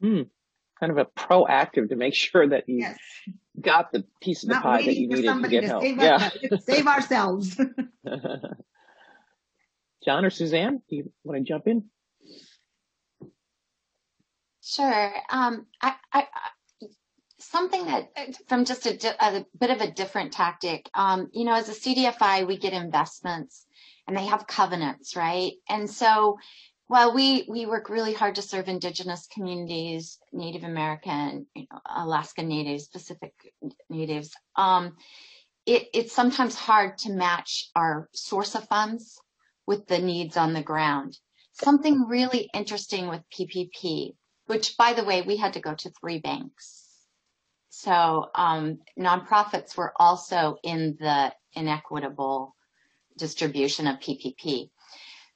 Hmm. Kind of a proactive to make sure that you Yes, got the piece of the pie that you for needed to get to help. save Yeah. us, save ourselves. John or Suzanne, do you want to jump in? Sure. Um, I, I, I- something that from just a, a bit of a different tactic. Um, you know, as a CDFI, we get investments and they have covenants, right? And so while we, we work really hard to serve indigenous communities, Native American, you know, Alaska Natives, Pacific Natives, um, it, it's sometimes hard to match our source of funds with the needs on the ground. Something really interesting with PPP which by the way, we had to go to three banks. So um, nonprofits were also in the inequitable distribution of PPP.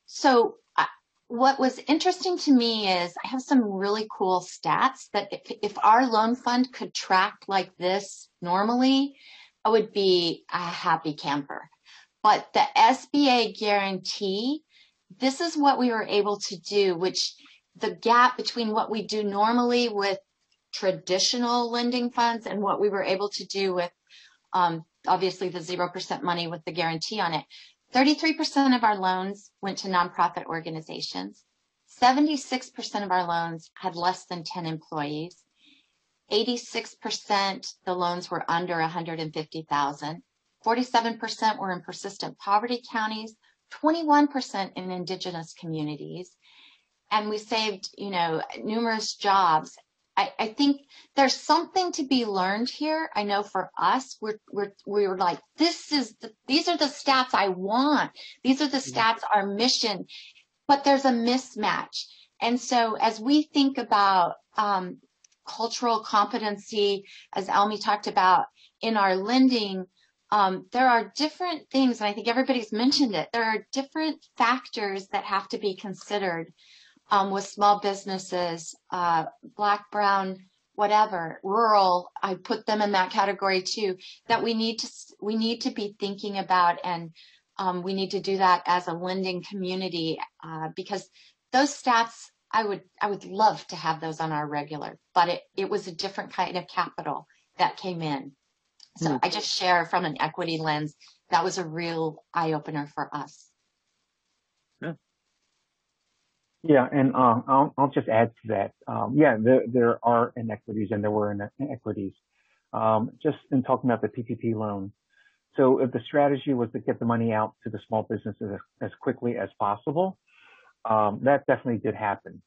So I, what was interesting to me is I have some really cool stats that if, if our loan fund could track like this normally, I would be a happy camper. But the SBA guarantee, this is what we were able to do, which the gap between what we do normally with traditional lending funds and what we were able to do with um, obviously the 0% money with the guarantee on it. 33% of our loans went to nonprofit organizations. 76% of our loans had less than 10 employees. 86% the loans were under 150,000. 47% were in persistent poverty counties, 21% in indigenous communities. And we saved, you know, numerous jobs I, I think there's something to be learned here. I know for us, we're, we're, we were like, this is, the, these are the stats I want. These are the stats, our mission, but there's a mismatch. And so as we think about, um, cultural competency, as Elmy talked about in our lending, um, there are different things, and I think everybody's mentioned it. There are different factors that have to be considered um, with small businesses, uh, black, brown, whatever, rural. I put them in that category too. That we need to we need to be thinking about, and um, we need to do that as a lending community uh, because those stats. I would I would love to have those on our regular, but it, it was a different kind of capital that came in. So mm. I just share from an equity lens. That was a real eye opener for us. Yeah, and uh, I'll, I'll just add to that. Um, yeah, there, there are inequities and there were inequities. Um, just in talking about the PPP loan. So if the strategy was to get the money out to the small businesses as, as quickly as possible, um, that definitely did happen.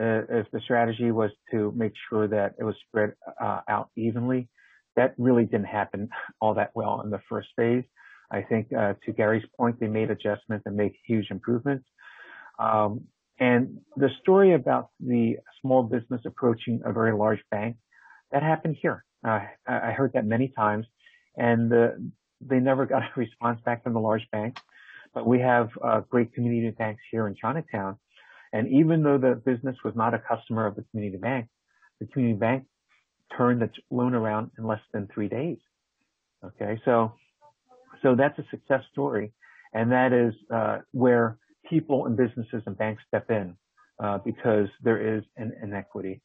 Uh, if the strategy was to make sure that it was spread uh, out evenly, that really didn't happen all that well in the first phase. I think uh, to Gary's point, they made adjustments and made huge improvements. Um, and the story about the small business approaching a very large bank, that happened here. Uh, I heard that many times, and the, they never got a response back from the large bank. But we have uh, great community banks here in Chinatown, and even though the business was not a customer of the community bank, the community bank turned the loan around in less than three days. Okay, so so that's a success story, and that is uh, where people and businesses and banks step in uh, because there is an inequity.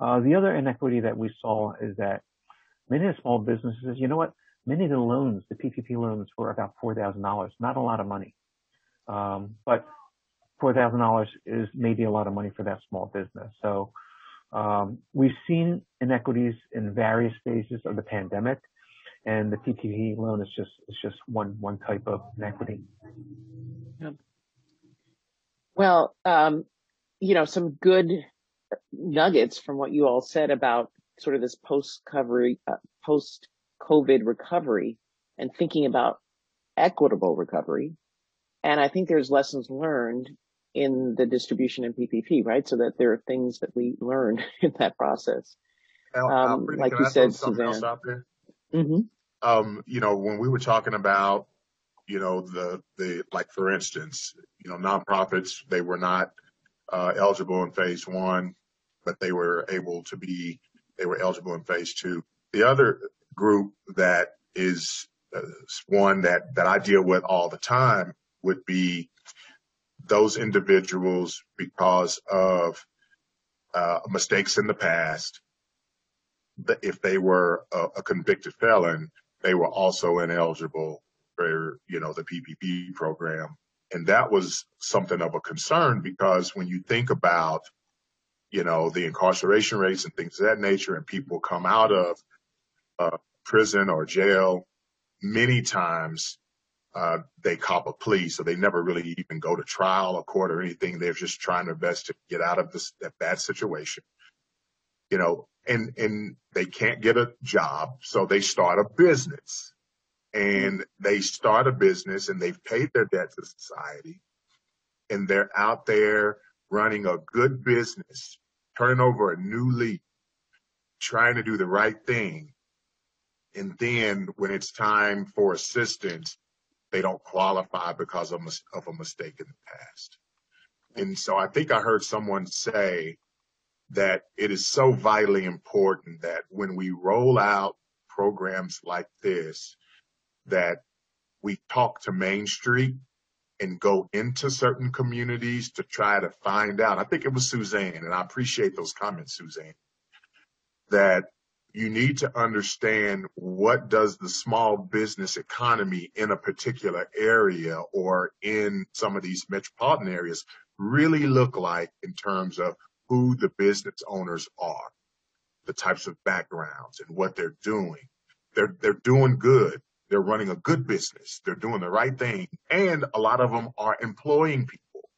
Uh, the other inequity that we saw is that many small businesses, you know what? Many of the loans, the PPP loans, were about four thousand dollars. Not a lot of money, um, but four thousand dollars is maybe a lot of money for that small business. So um, we've seen inequities in various phases of the pandemic, and the PPP loan is just is just one one type of inequity. Yep. Well, um, you know, some good nuggets from what you all said about sort of this post recovery, uh, post COVID recovery and thinking about equitable recovery. And I think there's lessons learned in the distribution in PPP, right? So that there are things that we learned in that process. Al, um, like you said, Suzanne. Mm-hmm. Um, you know, when we were talking about you know, the, the, like for instance, you know, nonprofits, they were not uh, eligible in phase one, but they were able to be, they were eligible in phase two. The other group that is uh, one that, that I deal with all the time would be those individuals because of uh, mistakes in the past. If they were a, a convicted felon, they were also ineligible for, you know, the PPP program. And that was something of a concern because when you think about, you know, the incarceration rates and things of that nature and people come out of uh, prison or jail, many times uh, they cop a plea, so they never really even go to trial or court or anything. They're just trying their best to get out of this that bad situation, you know. And and they can't get a job, so they start a business and mm-hmm. they start a business and they've paid their debt to society and they're out there running a good business, turning over a new leaf, trying to do the right thing. And then when it's time for assistance, they don't qualify because of, of a mistake in the past. and so I think I heard someone say that it is so vitally important that when we roll out programs like this, that we talk to Main Street and go into certain communities to try to find out. I think it was Suzanne, and I appreciate those comments, Suzanne, that you need to understand what does the small business economy in a particular area or in some of these metropolitan areas really look like in terms of who the business owners are, the types of backgrounds and what they're doing. They're, they're doing good. They're running a good business. They're doing the right thing. And a lot of them are employing people,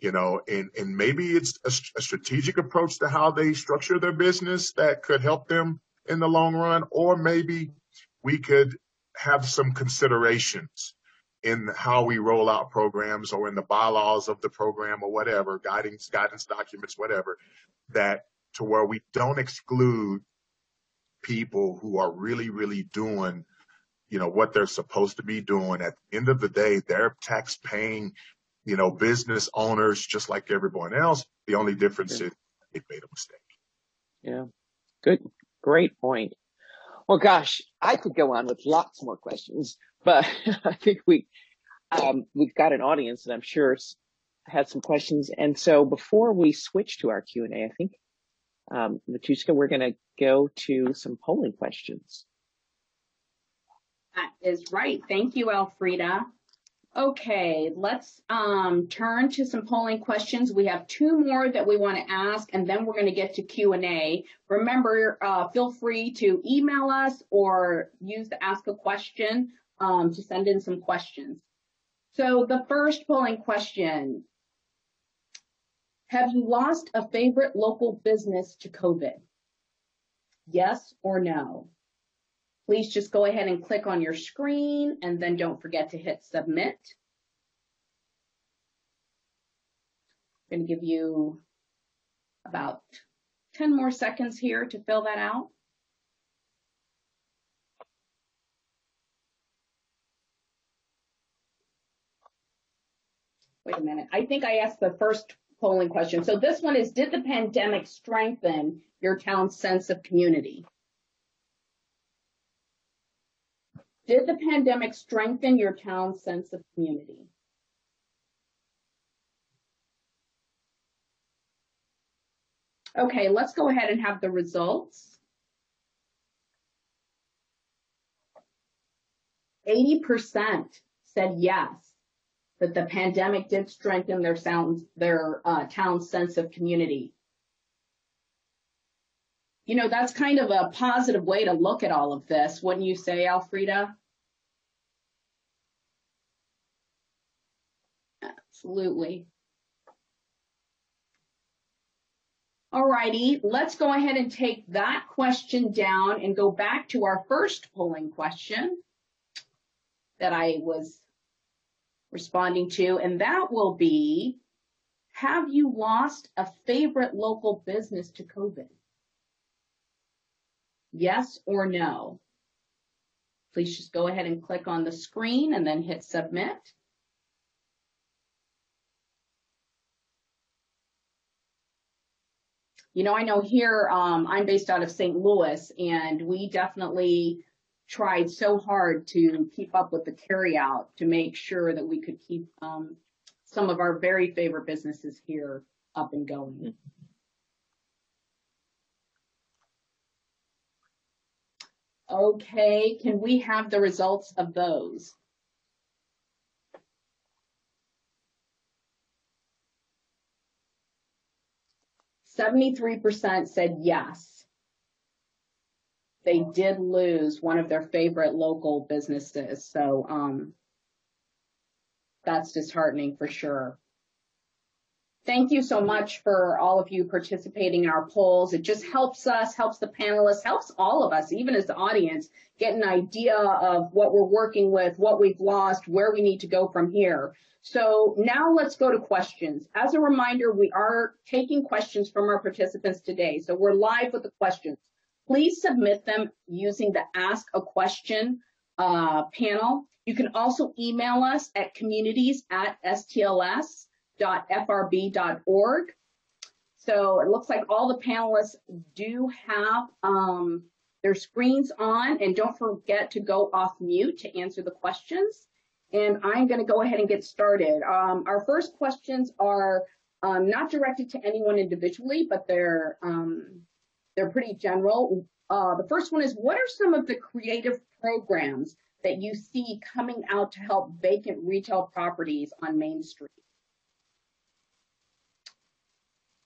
you know, and, and maybe it's a, a strategic approach to how they structure their business that could help them in the long run, or maybe we could have some considerations in how we roll out programs or in the bylaws of the program or whatever, guidance, guidance documents, whatever, that to where we don't exclude people who are really, really doing, you know, what they're supposed to be doing. At the end of the day, they're tax paying, you know, business owners just like everyone else. The only difference is they made a mistake. Yeah. Good. Great point. Well, gosh, I could go on with lots more questions, but I think we um, we've got an audience that I'm sure had some questions. And so before we switch to our Q and A, I think um, Matuschka, we're going to go to some polling questions. That is right. Thank you, Alfreda. Okay, let's um, turn to some polling questions. We have two more that we want to ask, and then we're going to get to Q&A. Remember, uh, feel free to email us or use the Ask a Question um, to send in some questions. So the first polling question, have you lost a favorite local business to COVID? Yes or no? Please just go ahead and click on your screen and then don't forget to hit submit. I'm going to give you about 10 more seconds here to fill that out. Wait a minute. I think I asked the first polling question. So this one is, did the pandemic strengthen your town's sense of community? Did the pandemic strengthen your town's sense of community? Okay, let's go ahead and have the results. 80% said yes, that the pandemic did strengthen their sounds, their uh, town's sense of community you know, that's kind of a positive way to look at all of this, wouldn't you say, Alfreda? Absolutely. All righty, let's go ahead and take that question down and go back to our first polling question that I was responding to, and that will be, have you lost a favorite local business to COVID? Yes or no? Please just go ahead and click on the screen and then hit submit. You know, I know here um, I'm based out of St. Louis, and we definitely tried so hard to keep up with the carryout to make sure that we could keep um, some of our very favorite businesses here up and going. Okay, can we have the results of those? Seventy-three percent said yes. They did lose one of their favorite local businesses, so um, that's disheartening for sure. Thank you so much for all of you participating in our polls. It just helps us, helps the panelists, helps all of us, even as the audience, get an idea of what we're working with, what we've lost, where we need to go from here. So now let's go to questions. As a reminder, we are taking questions from our participants today. So we're live with the questions. Please submit them using the Ask a Question uh, panel. You can also email us at communities at stls meet.frb.org. So it looks like all the panelists do have um, their screens on and don't forget to go off mute to answer the questions. And I'm going to go ahead and get started. Um, our first questions are um, not directed to anyone individually, but they're um, they're pretty general. Uh, the first one is, what are some of the creative programs that you see coming out to help vacant retail properties on Main Street?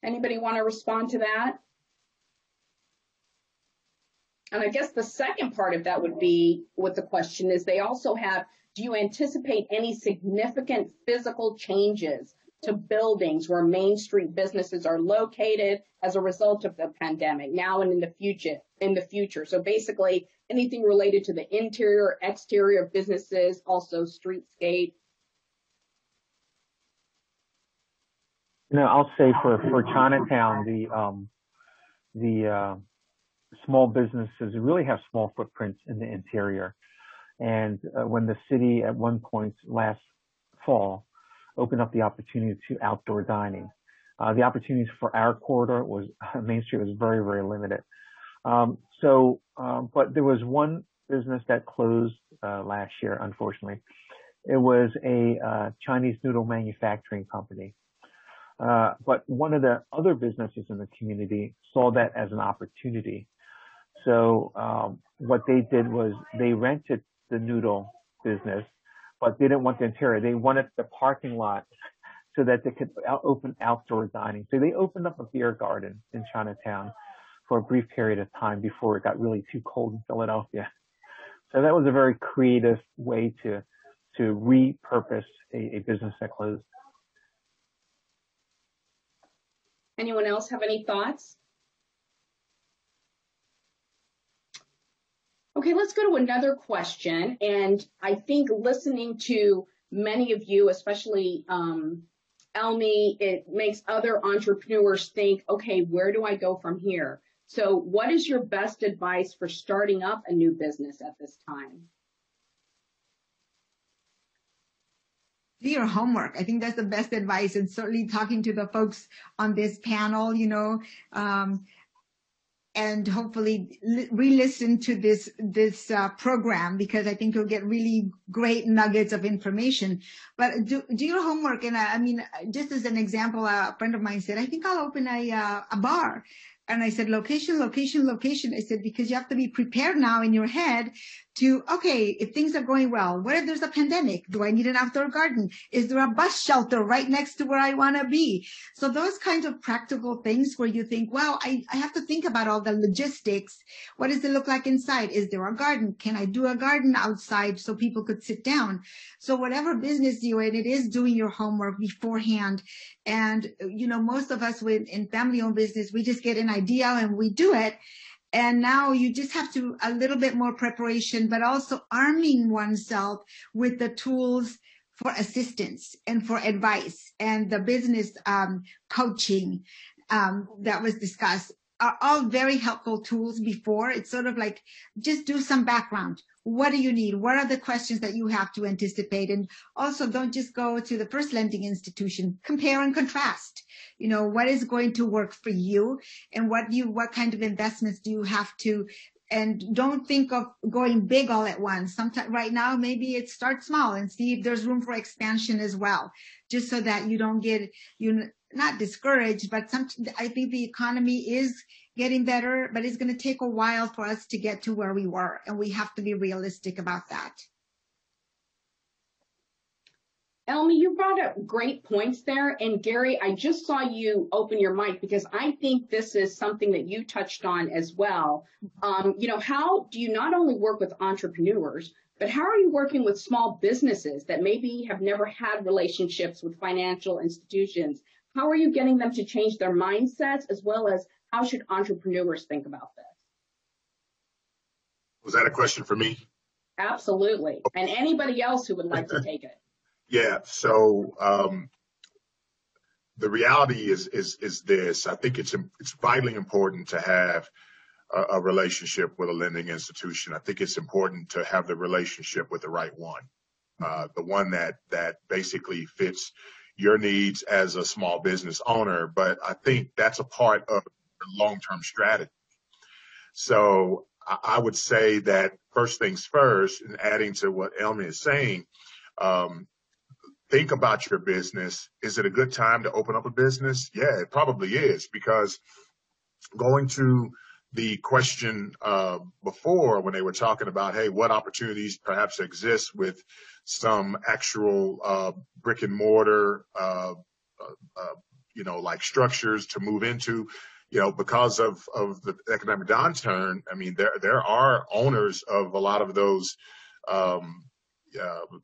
Anybody want to respond to that? And I guess the second part of that would be what the question is they also have, do you anticipate any significant physical changes to buildings where Main Street businesses are located as a result of the pandemic now and in the future in the future. So basically anything related to the interior, exterior of businesses, also streetscape. Know, I'll say for, for Chinatown, the um, the uh, small businesses really have small footprints in the interior. And uh, when the city at one point last fall opened up the opportunity to outdoor dining, uh, the opportunities for our corridor was Main Street was very, very limited. Um, so, um, but there was one business that closed uh, last year, unfortunately. It was a uh, Chinese noodle manufacturing company. Uh, but one of the other businesses in the community saw that as an opportunity so um, what they did was they rented the noodle business, but they didn't want the interior. They wanted the parking lot so that they could open outdoor dining. So they opened up a beer garden in Chinatown for a brief period of time before it got really too cold in Philadelphia. So that was a very creative way to to repurpose a, a business that closed. Anyone else have any thoughts? Okay, let's go to another question. And I think listening to many of you, especially um, Elmy, it makes other entrepreneurs think, okay, where do I go from here? So what is your best advice for starting up a new business at this time? Do your homework. I think that's the best advice. And certainly talking to the folks on this panel, you know, um, and hopefully re-listen to this this uh, program because I think you'll get really great nuggets of information. But do do your homework, and I, I mean, just as an example, a friend of mine said, "I think I'll open a uh, a bar." And I said, location, location, location. I said, because you have to be prepared now in your head to, okay, if things are going well, what if there's a pandemic? Do I need an outdoor garden? Is there a bus shelter right next to where I want to be? So those kinds of practical things where you think, well, I, I have to think about all the logistics. What does it look like inside? Is there a garden? Can I do a garden outside so people could sit down? So whatever business you're in, it is doing your homework beforehand. And, you know, most of us with in family owned business, we just get an idea and we do it. And now you just have to a little bit more preparation, but also arming oneself with the tools for assistance and for advice and the business um, coaching um, that was discussed are all very helpful tools before. It's sort of like just do some background. What do you need? What are the questions that you have to anticipate? And also don't just go to the first lending institution. Compare and contrast. You know, what is going to work for you and what you, what kind of investments do you have to and don't think of going big all at once. Sometimes right now, maybe it starts small and see if there's room for expansion as well, just so that you don't get you not discouraged, but some, I think the economy is getting better, but it's going to take a while for us to get to where we were. And we have to be realistic about that. Elmy, you brought up great points there. And Gary, I just saw you open your mic because I think this is something that you touched on as well. Um, you know, how do you not only work with entrepreneurs, but how are you working with small businesses that maybe have never had relationships with financial institutions? How are you getting them to change their mindsets as well as how should entrepreneurs think about this? Was that a question for me? Absolutely. And anybody else who would like to take it. Yeah. So um, the reality is is is this. I think it's it's vitally important to have a, a, relationship with a lending institution. I think it's important to have the relationship with the right one, uh, the one that that basically fits your needs as a small business owner. But I think that's a part of long-term strategy. So I would say that first things first, and adding to what Elmy is saying, um, think about your business. Is it a good time to open up a business? Yeah, it probably is because going to the question uh, before when they were talking about, hey, what opportunities perhaps exist with some actual uh, brick and mortar, uh, uh, uh you know, like structures to move into, you know, because of, of the economic downturn. I mean, there there are owners of a lot of those um,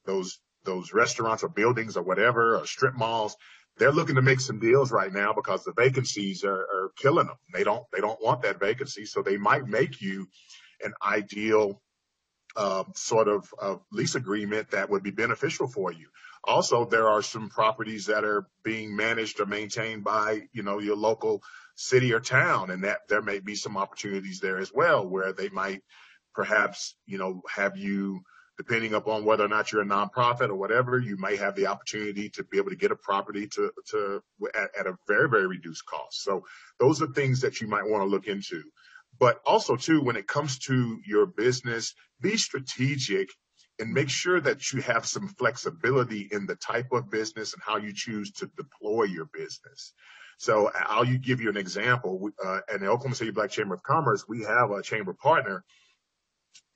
those those restaurants or buildings or whatever, or strip malls, they're looking to make some deals right now because the vacancies are, are killing them. They don't they don't want that vacancy, so they might make you an ideal uh, sort of uh, lease agreement that would be beneficial for you. Also, there are some properties that are being managed or maintained by you know your local city or town, and that there may be some opportunities there as well where they might perhaps you know have you depending upon whether or not you're a nonprofit or whatever, you may have the opportunity to be able to get a property to, to at, at a very, very reduced cost. So those are things that you might want to look into. But also too, when it comes to your business, be strategic and make sure that you have some flexibility in the type of business and how you choose to deploy your business. So I'll give you an example. Uh, in the Oklahoma City Black Chamber of Commerce, we have a chamber partner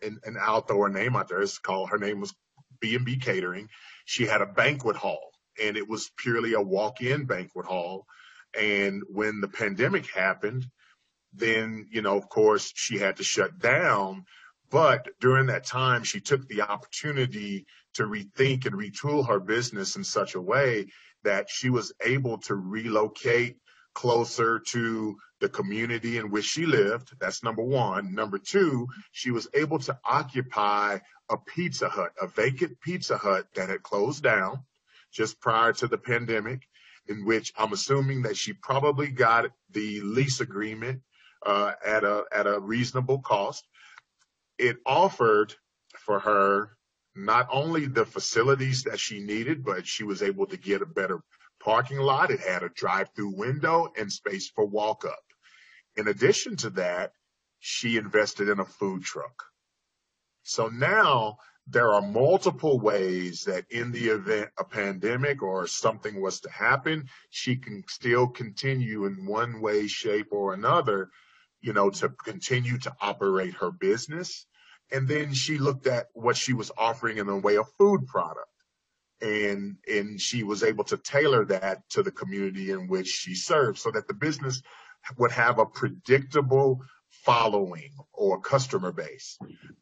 and, and I'll throw her name out there. It's called, her name was B&B Catering. She had a banquet hall and it was purely a walk-in banquet hall. And when the pandemic happened, then, you know, of course she had to shut down. But during that time, she took the opportunity to rethink and retool her business in such a way that she was able to relocate closer to the community in which she lived. That's number one. Number two, she was able to occupy a Pizza Hut, a vacant Pizza Hut that had closed down just prior to the pandemic, in which I'm assuming that she probably got the lease agreement uh, at a at a reasonable cost. It offered for her not only the facilities that she needed, but she was able to get a better parking lot. It had a drive-through window and space for walk-up. In addition to that, she invested in a food truck. So now there are multiple ways that in the event a pandemic or something was to happen, she can still continue in one way, shape, or another, you know, to continue to operate her business. And then she looked at what she was offering in the way of food product. And and she was able to tailor that to the community in which she served so that the business would have a predictable following or customer base.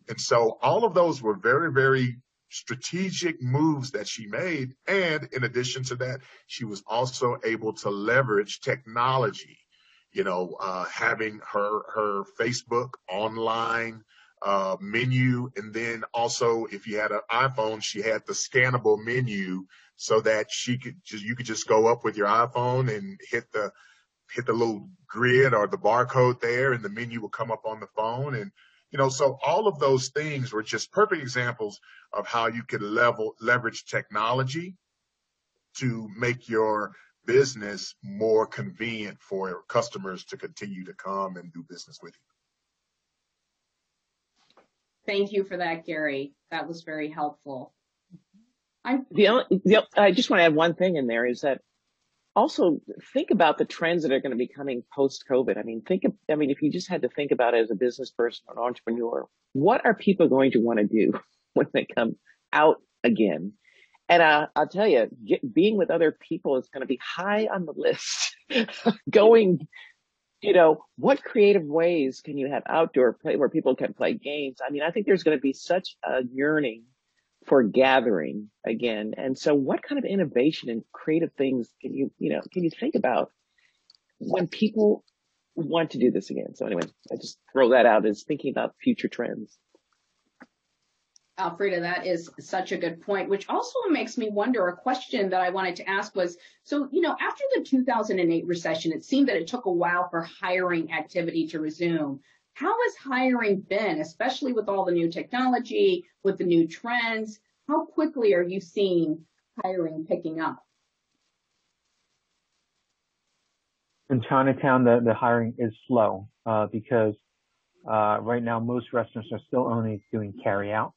And so all of those were very very strategic moves that she made. And in addition to that she was also able to leverage technology you know uh, having her her facebook online uh, menu. And then also, if you had an iPhone, she had the scannable menu so that she could just, you could just go up with your iPhone and hit the, hit the little grid or the barcode there and the menu will come up on the phone. And, you know, so all of those things were just perfect examples of how you could level, leverage technology to make your business more convenient for customers to continue to come and do business with you. Thank you for that, Gary. That was very helpful. I the only, the, I just want to add one thing in there is that also think about the trends that are going to be coming post COVID. I mean, think of, I mean, if you just had to think about it as a business person or an entrepreneur, what are people going to want to do when they come out again? And uh, I'll tell you, get, being with other people is going to be high on the list. going you know, what creative ways can you have outdoor play where people can play games? I mean, I think there's going to be such a yearning for gathering again. And so what kind of innovation and creative things can you, you know, can you think about when people want to do this again? So anyway, I just throw that out as thinking about future trends. Alfreda, that is such a good point, which also makes me wonder a question that I wanted to ask was, so, you know, after the 2008 recession, it seemed that it took a while for hiring activity to resume. How has hiring been, especially with all the new technology, with the new trends? How quickly are you seeing hiring picking up? in Chinatown, the, the hiring is slow uh, because uh, right now most restaurants are still only doing carry out.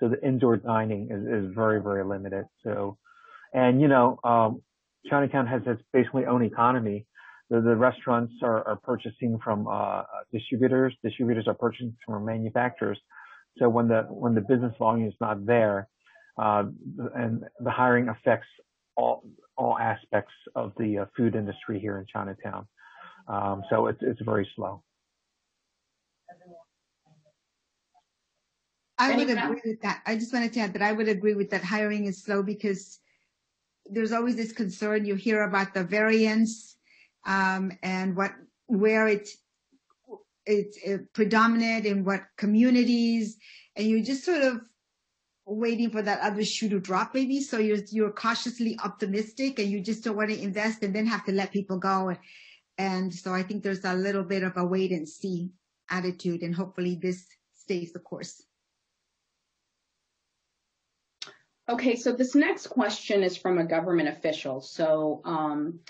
So the indoor dining is, is very, very limited. So, and you know, um, Chinatown has its basically own economy. The, the restaurants are, are purchasing from uh, distributors. Distributors are purchasing from manufacturers. So when the when the business volume is not there, uh, and the hiring affects all all aspects of the uh, food industry here in Chinatown. Um, so it's it's very slow. I would agree with that. I just wanted to add that I would agree with that hiring is slow because there's always this concern. You hear about the variants um, and what where it's it's uh, predominant in what communities, and you're just sort of waiting for that other shoe to drop maybe so you're you're cautiously optimistic and you just don't want to invest and then have to let people go and so i think there's a little bit of a wait and see attitude and hopefully this stays the course okay so this next question is from a government official so um,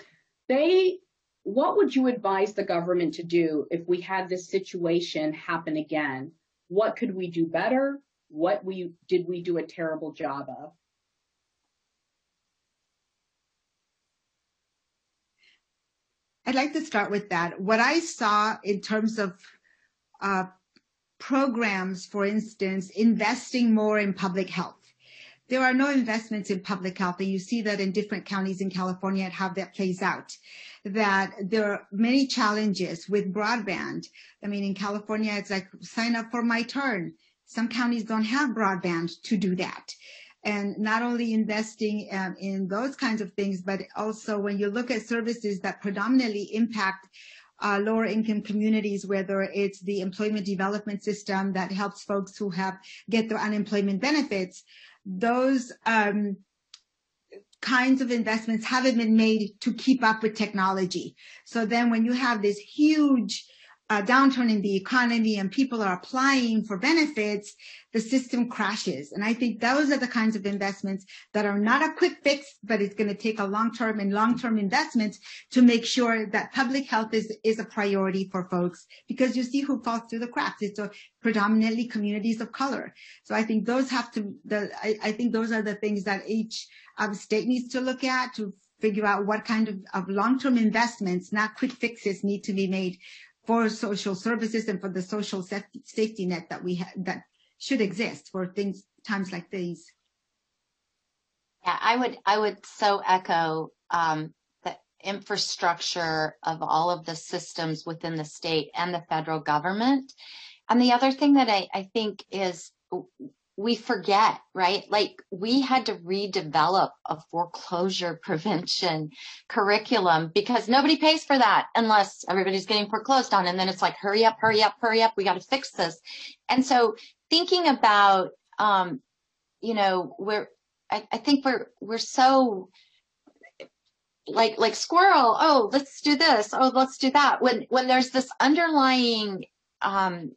they what would you advise the government to do if we had this situation happen again what could we do better what we did we do a terrible job of? I'd like to start with that. What I saw in terms of uh, programs, for instance, investing more in public health. There are no investments in public health, and you see that in different counties in California and how that plays out. That there are many challenges with broadband. I mean, in California, it's like sign up for my turn some counties don't have broadband to do that. And not only investing um, in those kinds of things, but also when you look at services that predominantly impact uh, lower income communities, whether it's the employment development system that helps folks who have get their unemployment benefits, those um, kinds of investments haven't been made to keep up with technology. So then when you have this huge a downturn in the economy and people are applying for benefits, the system crashes. And I think those are the kinds of investments that are not a quick fix, but it's going to take a long-term and long-term investments to make sure that public health is, is a priority for folks because you see who falls through the cracks. It's predominantly communities of color. So I think those have to, the, I, I think those are the things that each um, state needs to look at to figure out what kind of, of long-term investments, not quick fixes need to be made for social services and for the social safety net that we ha- that should exist for things times like these. Yeah, I would I would so echo um, the infrastructure of all of the systems within the state and the federal government. And the other thing that I, I think is we forget, right? Like we had to redevelop a foreclosure prevention curriculum because nobody pays for that unless everybody's getting foreclosed on. And then it's like, hurry up, hurry up, hurry up. We got to fix this. And so thinking about, um, you know, we're, I, I think we're, we're so like, like squirrel. Oh, let's do this. Oh, let's do that. When, when there's this underlying, um,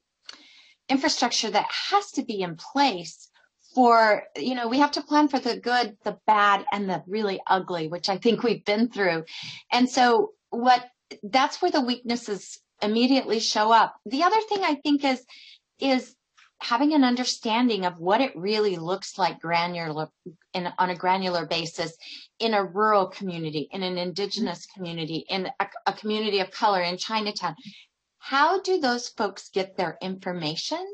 infrastructure that has to be in place for, you know, we have to plan for the good, the bad, and the really ugly, which I think we've been through. And so what that's where the weaknesses immediately show up. The other thing I think is is having an understanding of what it really looks like granular in, on a granular basis in a rural community, in an indigenous community, in a, a community of color in Chinatown how do those folks get their information?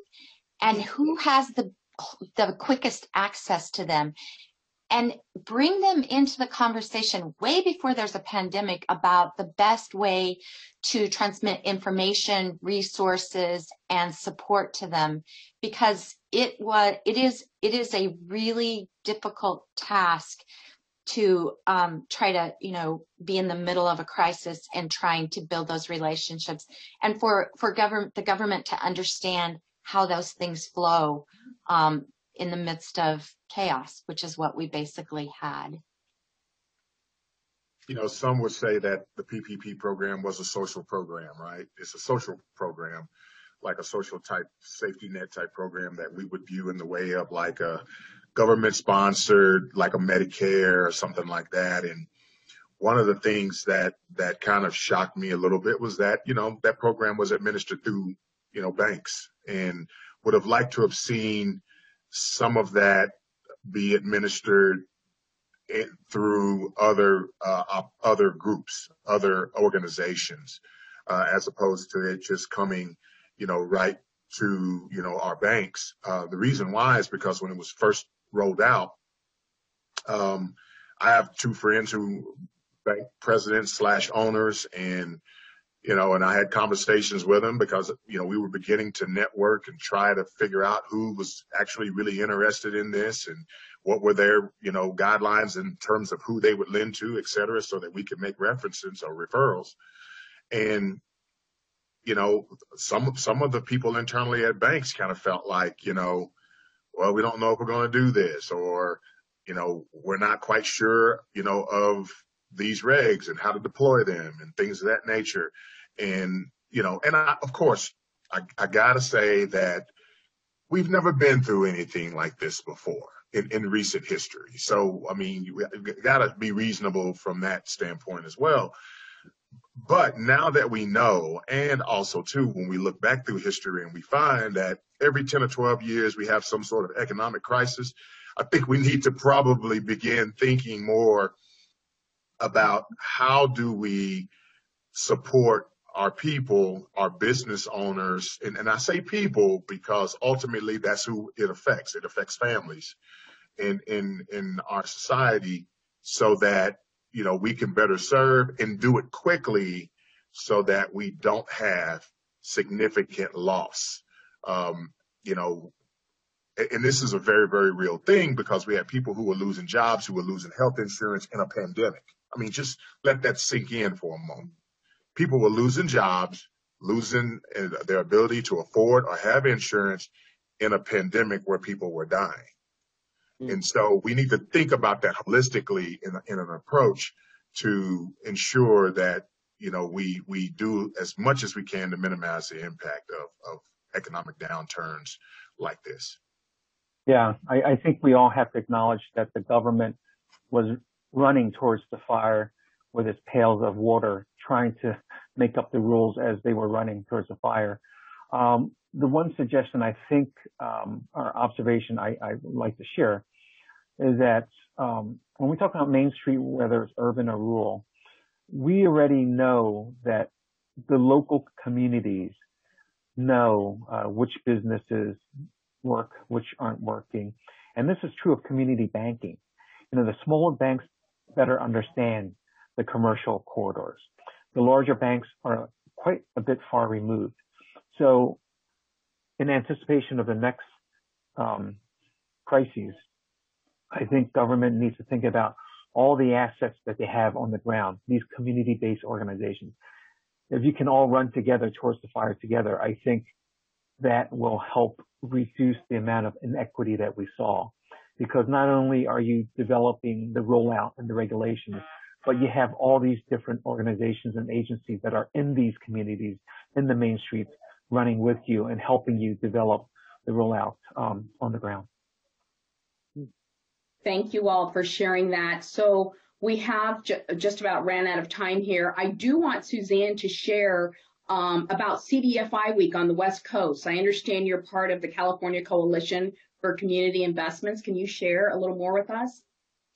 And who has the the quickest access to them? And bring them into the conversation way before there's a pandemic about the best way to transmit information resources and support to them. Because it was it is it is a really difficult task to um, try to, you know, be in the middle of a crisis and trying to build those relationships, and for for government the government to understand how those things flow um, in the midst of chaos, which is what we basically had. You know, some would say that the PPP program was a social program, right? It's a social program, like a social type safety net type program that we would view in the way of like a government sponsored, like a Medicare or something like that. And one of the things that that kind of shocked me a little bit was that you know that program was administered through you know banks and would have liked to have seen some of that be administered through other uh, other groups, other organizations, uh, as opposed to it just coming, you know, right to you know our banks. Uh, the reason why is because when it was first rolled out, um, I have two friends who bank presidents slash owners, and you know, and I had conversations with them because you know we were beginning to network and try to figure out who was actually really interested in this and what were their you know guidelines in terms of who they would lend to, et cetera, so that we could make references or referrals. And you know, some some of the people internally at banks kind of felt like, you know, well, we don't know if we're going to do this, or you know, we're not quite sure, you know, of these regs and how to deploy them and things of that nature. And you know, and I, of course, I, I gotta say that we've never been through anything like this before in, in recent history. So, I mean, you got to be reasonable from that standpoint as well. But now that we know, and also too, when we look back through history and we find that every 10 or 12 years we have some sort of economic crisis, I think we need to probably begin thinking more about how do we support our people, our business owners, and, and I say people because ultimately that's who it affects. It affects families in in in our society so that you know we can better serve and do it quickly so that we don't have significant loss. Um, you know, and this is a very, very real thing because we have people who are losing jobs, who are losing health insurance in a pandemic. I mean, just let that sink in for a moment people were losing jobs, losing uh, their ability to afford or have insurance in a pandemic where people were dying. Mm. And so we need to think about that holistically in, in an approach to ensure that, you know, we, we do as much as we can to minimize the impact of, of economic downturns like this. Yeah, I, I think we all have to acknowledge that the government was running towards the fire with its pails of water, trying to make up the rules as they were running towards the fire. Um, the one suggestion I think, um, or observation I, I, like to share is that um, when we talk about Main Street, whether it's urban or rural, we already know that the local communities know uh, which businesses work, which aren't working. And this is true of community banking. You know, the smaller banks better understand the commercial corridors. The larger banks are quite a bit far removed. So in anticipation of the next um, crises, I think government needs to think about all the assets that they have on the ground, these community-based organizations. If you can all run together towards the fire together, I think that will help reduce the amount of inequity that we saw. Because not only are you developing the rollout and the regulations, but you have all these different organizations and agencies that are in these communities, in the main streets, running with you and helping you develop the rollout um, on the ground. Thank you all for sharing that. So we have ju just about ran out of time here. I do want Suzanne to share um, about CDFI Week on the West Coast. I understand you're part of the California Coalition for Community Investments. Can you share a little more with us?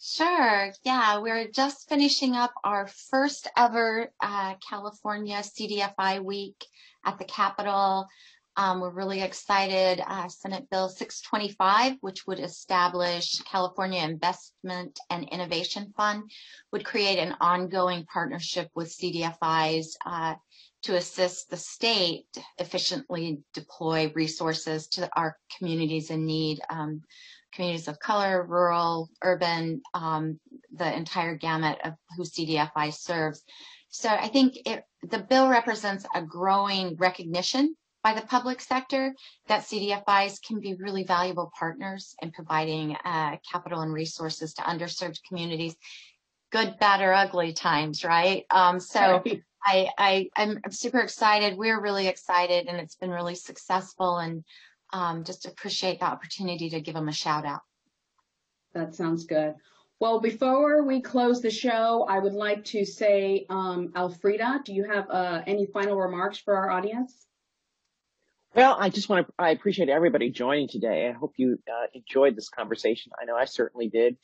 Sure. Yeah, we're just finishing up our first ever uh, California CDFI week at the Capitol. Um, we're really excited. Uh, Senate Bill 625, which would establish California Investment and Innovation Fund, would create an ongoing partnership with CDFIs uh, to assist the state efficiently deploy resources to our communities in need. Um, communities of color, rural, urban, um, the entire gamut of who CDFI serves. So I think it, the bill represents a growing recognition by the public sector that CDFIs can be really valuable partners in providing uh, capital and resources to underserved communities, good, bad, or ugly times, right? Um, so I, I, I'm super excited. We're really excited, and it's been really successful. And um, just appreciate the opportunity to give them a shout out. That sounds good. Well, before we close the show, I would like to say, um, Alfreda, do you have uh, any final remarks for our audience? Well, I just want to, I appreciate everybody joining today. I hope you uh, enjoyed this conversation. I know I certainly did.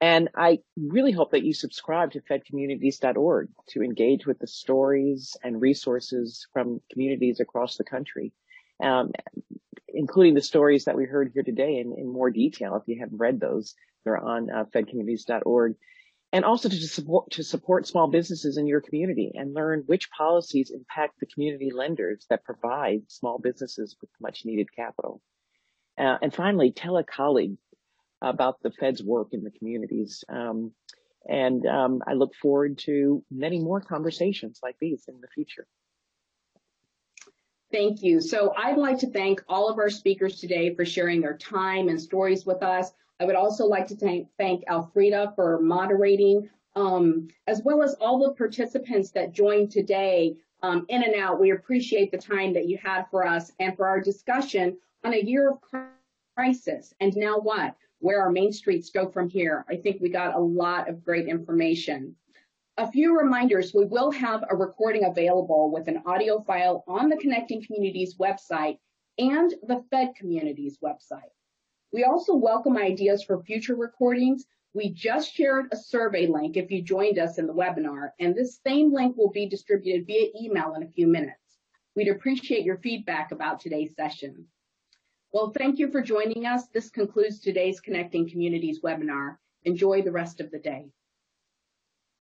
And I really hope that you subscribe to fedcommunities.org to engage with the stories and resources from communities across the country, um, including the stories that we heard here today in, in more detail. If you haven't read those, they're on uh, fedcommunities.org. And also to support, to support small businesses in your community and learn which policies impact the community lenders that provide small businesses with much needed capital. Uh, and finally, tell a colleague about the Fed's work in the communities. Um, and um, I look forward to many more conversations like these in the future. Thank you. So I'd like to thank all of our speakers today for sharing their time and stories with us. I would also like to thank, thank Alfreda for moderating, um, as well as all the participants that joined today um, in and out. We appreciate the time that you had for us and for our discussion on a year of crisis. And now what? where our main streets go from here. I think we got a lot of great information. A few reminders, we will have a recording available with an audio file on the Connecting Communities website and the Fed Communities website. We also welcome ideas for future recordings. We just shared a survey link if you joined us in the webinar, and this same link will be distributed via email in a few minutes. We'd appreciate your feedback about today's session. Well, thank you for joining us. This concludes today's Connecting Communities webinar. Enjoy the rest of the day.